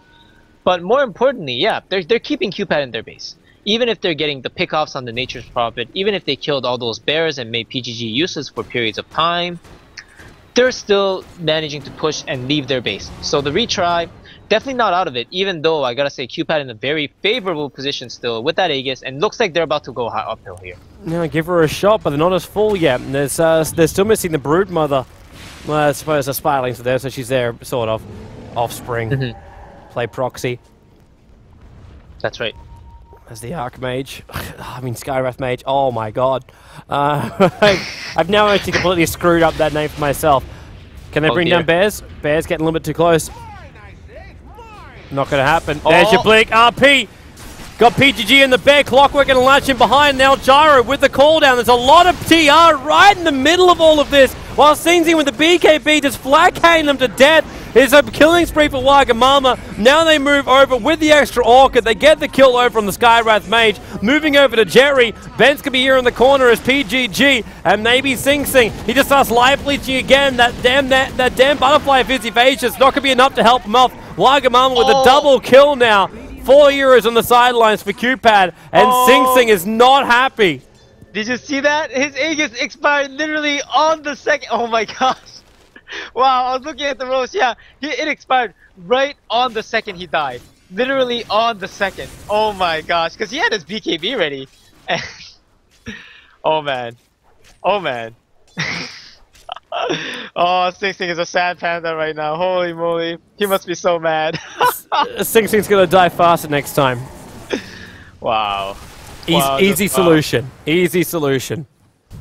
B: But more importantly, yeah, they're they're keeping QPad in their base. Even if they're getting the pickoffs on the Nature's Prophet, even if they killed all those bears and made PGG useless for periods of time, they're still managing to push and leave their base. So the retry, definitely not out of it, even though I gotta say QPad in a very favorable position still with that Aegis, and looks like they're about to go high uphill here.
A: Yeah, give her a shot, but they're not as full yet. And There's uh, they're still missing the brood mother. Well, I suppose the spiderlings are there, so she's there, sort of. Offspring.
B: Mhm.
A: Play proxy
B: That's right.
A: as the Archmage. I mean, Skywrath Mage. Oh my god. Uh, I've now actually completely screwed up that name for myself. Can they
B: Oh
A: bring
B: dear.
A: down Bears? Bears getting a little bit too close. Not gonna happen. There's your
B: Oh.
A: blink. RP. Got PGG in the back. Clockwork and latch in behind. Now Gyro with the call down. There's a lot of TR right in the middle of all of this. While Sing Sing with the BKB just flat cane them to death. It's a killing spree for Wagamama. Now they move over with the extra Orchid. They get the kill over on the Skywrath Mage. Moving over to Jerry. Ben's gonna be here in the corner as PGG. And maybe Sing Sing. He just starts life leeching again. That damn that, that damn butterfly of his evasion. Not gonna be enough to help him off. Wagamama with a
B: Oh.
A: double kill now. Four euros on the sidelines for QPad, and
B: Oh.
A: Sing Sing is not happy.
B: Did you see that? His Aegis expired literally on the second. Oh my gosh. Wow, I was looking at the roast. Yeah, he, it expired right on the second he died. Literally on the second. Oh my gosh, because he had his BKB ready. Oh man. Oh man. oh, Sing Sing is a sad panda right now. Holy moly. He must be so mad.
A: Sing Sing's gonna die faster next time.
B: wow.
A: Eas-
B: Wow,
A: easy
B: wow.
A: solution. Easy solution. Mm.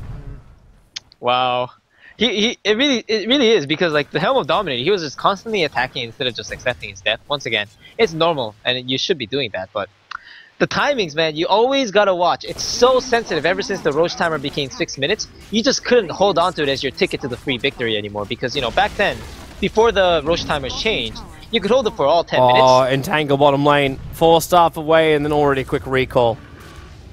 B: Wow. He, he it really it really is because like the Helm of Dominating, he was just constantly attacking instead of just accepting his death. Once again, it's normal and you should be doing that, but the timings, man, you always gotta watch. It's so sensitive. Ever since the Rosh timer became six minutes, you just couldn't hold on to it as your ticket to the free victory anymore. Because you know back then, before the Rosh timers changed, you could hold it for all ten
A: Oh,
B: minutes.
A: Oh, entangle bottom lane. Force Staff away and then already a quick recall.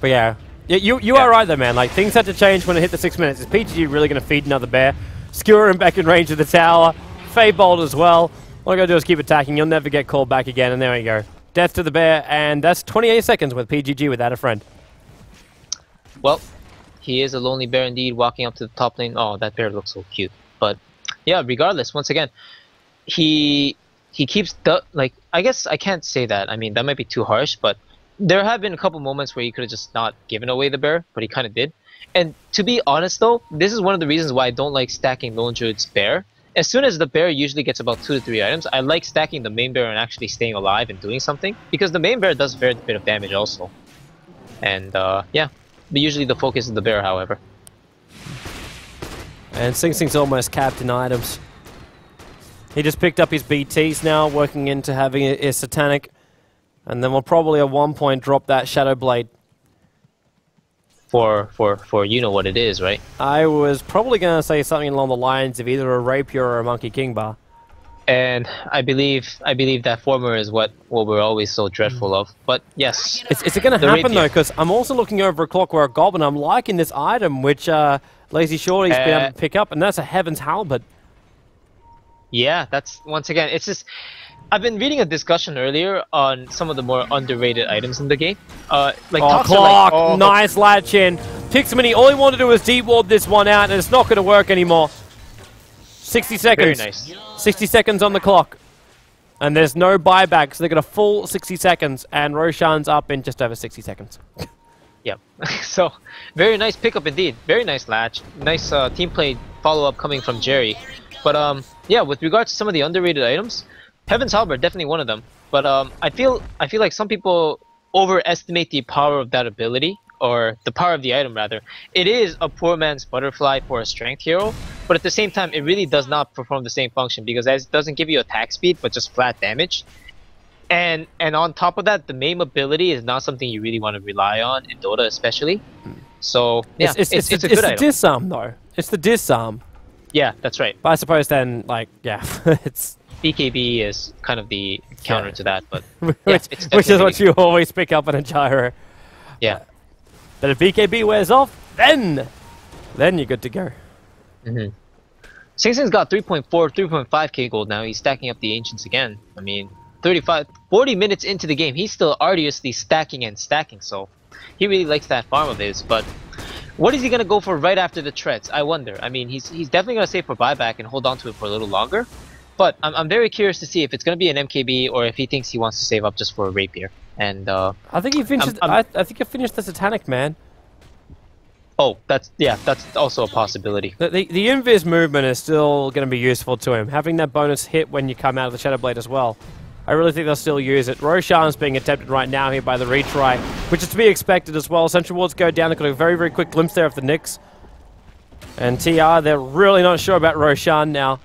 A: But yeah. Y- You, you
B: Yeah.
A: are right though, man. Like, things had to change when it hit the six minutes. Is PGG really going to feed another bear? Skewer him back in range of the tower. Fade bolt as well. All I got to do is keep attacking. You'll never get called back again. And there we go. Death to the bear. And that's 28 seconds with PGG without a friend.
B: Well, he is a lonely bear indeed, walking up to the top lane. Oh, that bear looks so cute. But yeah, regardless, once again, he he keeps the like. I guess I can't say that. I mean, that might be too harsh, but there have been a couple moments where he could have just not given away the bear, but he kind of did. And to be honest, though, this is one of the reasons why I don't like stacking Lone Druid's bear. As soon as the bear usually gets about two to three items, I like stacking the main bear and actually staying alive and doing something because the main bear does a fair bit of damage also. And uh, yeah, but usually the focus is the bear, however.
A: And Sing Sing's almost capped in items. He just picked up his BTs now, working into having a, a Satanic. And then we'll probably at one point drop that Shadow Blade.
B: For for for you know what it is, right?
A: I was probably going to say something along the lines of either a Rapier or a Monkey King bar.
B: And I believe I believe that former is what what we're always so dreadful of. But yes,
A: Is, is it going to happen
B: Rapier.
A: though? Because I'm also looking over a Clockwork Goblin. I'm liking this item, which uh, Lazy Shorty's been
B: Uh,
A: able to pick up, and that's a Heaven's Halberd.
B: yeah, that's once again. It's just I've been reading a discussion earlier on some of the more underrated items in the game. Uh, like
A: Oh,
B: like, oh,
A: Nice latch in. Pixamini, all he wanted to do was deep ward this one out, and it's not going to work anymore. 60
B: Very
A: seconds.
B: nice.
A: 60 seconds on the clock. And there's no buyback, so they got a full 60 seconds, and Roshan's up in just over 60 seconds.
B: Yep. so very nice pickup indeed. Very nice latch. Nice uh, team play follow up coming from Jerry. But um, yeah, with regards to some of the underrated items, Heaven's Halberd definitely one of them. But um, I feel I feel like some people overestimate the power of that ability or the power of the item rather. It is a poor man's butterfly for a strength hero, but at the same time, it really does not perform the same function because it doesn't give you attack speed but just flat damage. And and on top of that, the main ability is not something you really want to rely on in Dota, especially. So yeah,
A: it's, it's, it's,
B: a
A: it's
B: good
A: the
B: item.
A: disarm, though. It's the disarm.
B: yeah, that's right.
A: But I suppose then, like, yeah, it's.
B: BKB is kind of the counter
A: Yeah.
B: to that, but
A: which,
B: yeah,
A: which is what you always pick up in a gyro.
B: yeah.
A: But if BKB wears off, then. Then you're good to go.
B: Mm-hmm. Sing Sing's got 3.4, 3.5k gold now. He's stacking up the Ancients again. I mean, 35, 40 minutes into the game, he's still arduously stacking and stacking, so he really likes that farm of his, but what is he going to go for right after the treads? I wonder. I mean, he's, he's definitely going to save for buyback and hold on to it for a little longer, but I'm, I'm very curious to see if it's going to be an MKB or if he thinks he wants to save up just for a Rapier. And, uh,
A: I think he finished.
B: I'm-
A: I, I think he finished the Satanic, man.
B: oh, that's, yeah, that's also a possibility.
A: The, the, the invis movement is still going to be useful to him. Having that bonus hit when you come out of the Shadow Blade as well. I really think they'll still use it. Roshan's being attempted right now here by the retry, which is to be expected as well. Central Wards go down. They've got a very, very quick glimpse there of the Nyx. And TR, they're really not sure about Roshan now.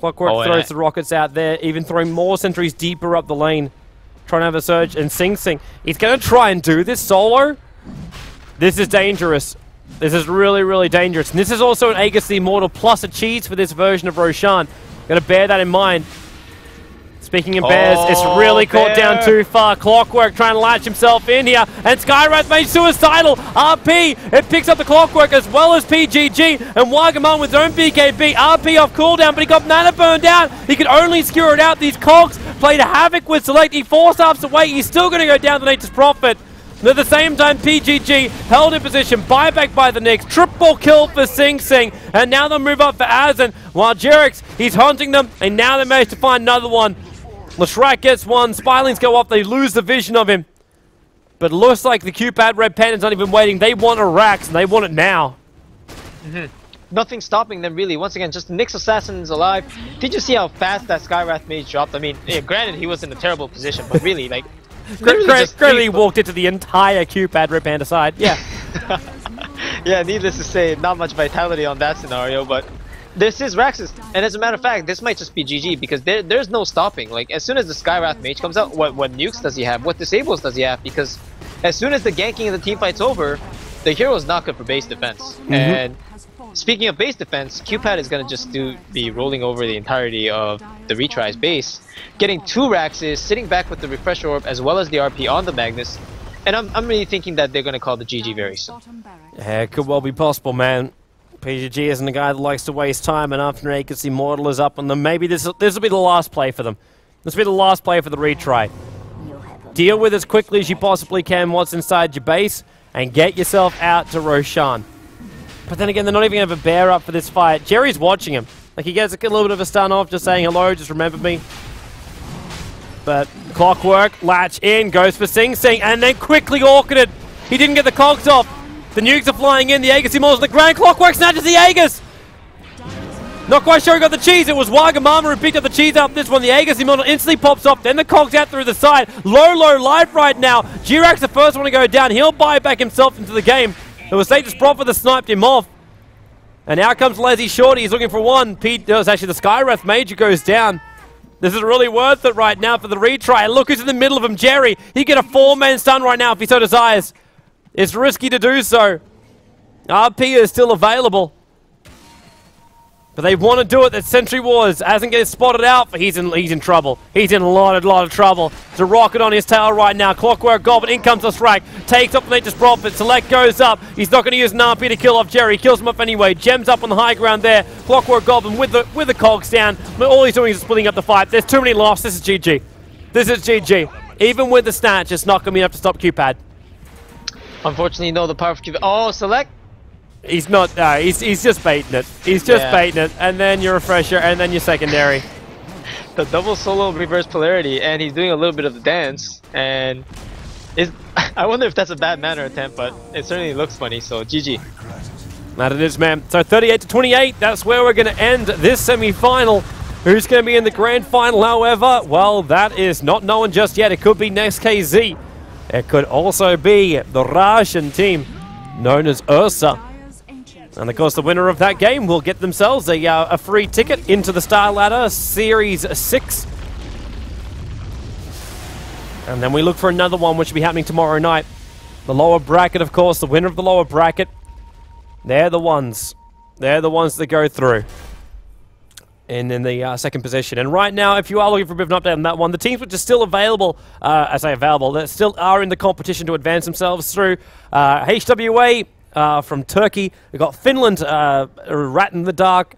A: Clockwork
B: Oh,
A: throws the rockets out there, even throwing more sentries deeper up the lane. Trying to have a surge. And Sing Sing, he's going to try and do this solo. This is dangerous. This is really, really dangerous. And this is also an Aegis the Immortal plus a cheese for this version of Roshan. Got to bear that in mind. Speaking of bears, it's
B: Oh,
A: really caught down too far. Clockwork trying to latch himself in here. And Skywrath Mage suicidal. RP, it picks up the Clockwork as well as PGG. And Wagamama with his own BKB. RP off cooldown, but he got mana burned out. He could only skewer it out. These cogs played havoc with Select. He four stops away. He's still going to go down the Nature's Prophet. And at the same time, PGG held in position, buyback by the Nyx, triple kill for Sing Sing, and now they'll move up for Azen, while Jerax, he's hunting them, and now they managed to find another one. Leshrac gets one, Spiderlings go off, they lose the vision of him. But looks like the Cupad Red Pennant's not even waiting, they want a Rax, and they want it now. Mm-hmm.
B: nothing stopping them really. Once again, just Nyx Assassin's alive. Did you see how fast that Skywrath Mage dropped? I mean, yeah, granted he was in a terrible position, but really, like, just
A: walked into the entire Q-pad rip hand aside. Yeah.
B: yeah, needless to say, not much vitality on that scenario, but this is Raxus. And as a matter of fact, this might just be GG because there, there's no stopping. Like, as soon as the Skywrath Mage comes out, what, what nukes does he have? What disables does he have? Because as soon as the ganking of the team fight's over, the hero is not good for base defense. Mm-hmm. And
C: Has fallen.
B: speaking of base defense, QPad is going to just do be rolling over the entirety of the retries base, getting two Raxes, sitting back with the Refresh Orb as well as the RP on the Magnus. And I'm, I'm really thinking that they're going to call the GG very soon.
A: Yeah, it could well be possible, man. PGG isn't a guy that likes to waste time, and after Aegis Immortal is up on them, maybe this this will be the last play for them. This will be the last play for the retry. Deal with as quickly as you possibly can what's inside your base, and get yourself out to Roshan. But then again, they're not even going to have a bear up for this fight. Jerry's watching him. Like, he gets a little bit of a stun off, just saying hello, just remember me. But Clockwork, latch in, goes for Sing Sing, and then quickly orchided. He didn't get the cogs off. The nukes are flying in, the Aegis Immortals, the Grand Clockwork snatches the Aegis! Not quite sure who got the cheese. It was Wagamama who picked up the cheese out this one. The Aegis Immortal instantly pops off. Then the cogs out through the side. Low, low life right now. Jerax the first one to go down. He'll buy back himself into the game. It was Sage's Prophet that sniped him off. And now comes Leslie Shorty. He's looking for one. Pete does actually the Skywrath Major goes down. This is really worth it right now for the retry. Look who's in the middle of him, Jerry. He get a four-man stun right now if he so desires. It's risky to do so. RP is still available. But they want to do it. That Sentry Wars hasn't get spotted out, but he's in he's in trouble. He's in a lot, a lot of trouble. There's a rocket on his tail right now. Clockwork Goblin, in comes the strike. Takes up Nature's Prophet. Select goes up. He's not going to use Narpi to kill off Jerry. Kills him off anyway. Gems up on the high ground there. Clockwork Goblin with the with the cogs down. All he's doing is splitting up the fight. There's too many losses. This is GG. This is GG. Even with the snatch, it's not going to be enough to stop QPad.
B: Unfortunately, no, the power of QPad. Oh, select.
A: He's not. Uh, he's he's just baiting it. He's just
B: Yeah.
A: baiting it, and then your refresher, and then your secondary.
B: the double solo reverse polarity, and he's doing a little bit of the dance. And is I wonder if that's a bad manner attempt, but it certainly looks funny. So GG.
A: That it is, man. So 38 to 28. That's where we're going to end this semi-final. Who's going to be in the grand final, however? Well, that is not known just yet. It could be Next KZ. It could also be the Russian team known as Ursa. And of course, the winner of that game will get themselves a, uh, a free ticket into the StarLadder Series 6. And then we look for another one, which will be happening tomorrow night. The lower bracket, of course, the winner of the lower bracket. They're the ones. They're the ones that go through. And in the uh, second position. And right now, if you are looking for a bit of an update on that one, the teams which are still available, uh, I say available, that still are in the competition to advance themselves through. Uh, HWA uh, from Turkey. We've got Finland, uh, Rat in the Dark.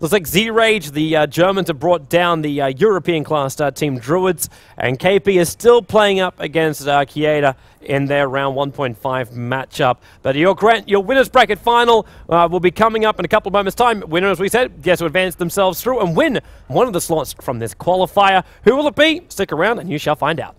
A: Looks like Z-Rage, the uh, Germans have brought down the European class uh, team Druids, and KP is still playing up against uh, Kieda in their round 1.5 matchup. But your grand, your winners bracket final uh, will be coming up in a couple of moments' time. Winner, as we said, gets to advance themselves through and win one of the slots from this qualifier. Who will it be? Stick around and you shall find out.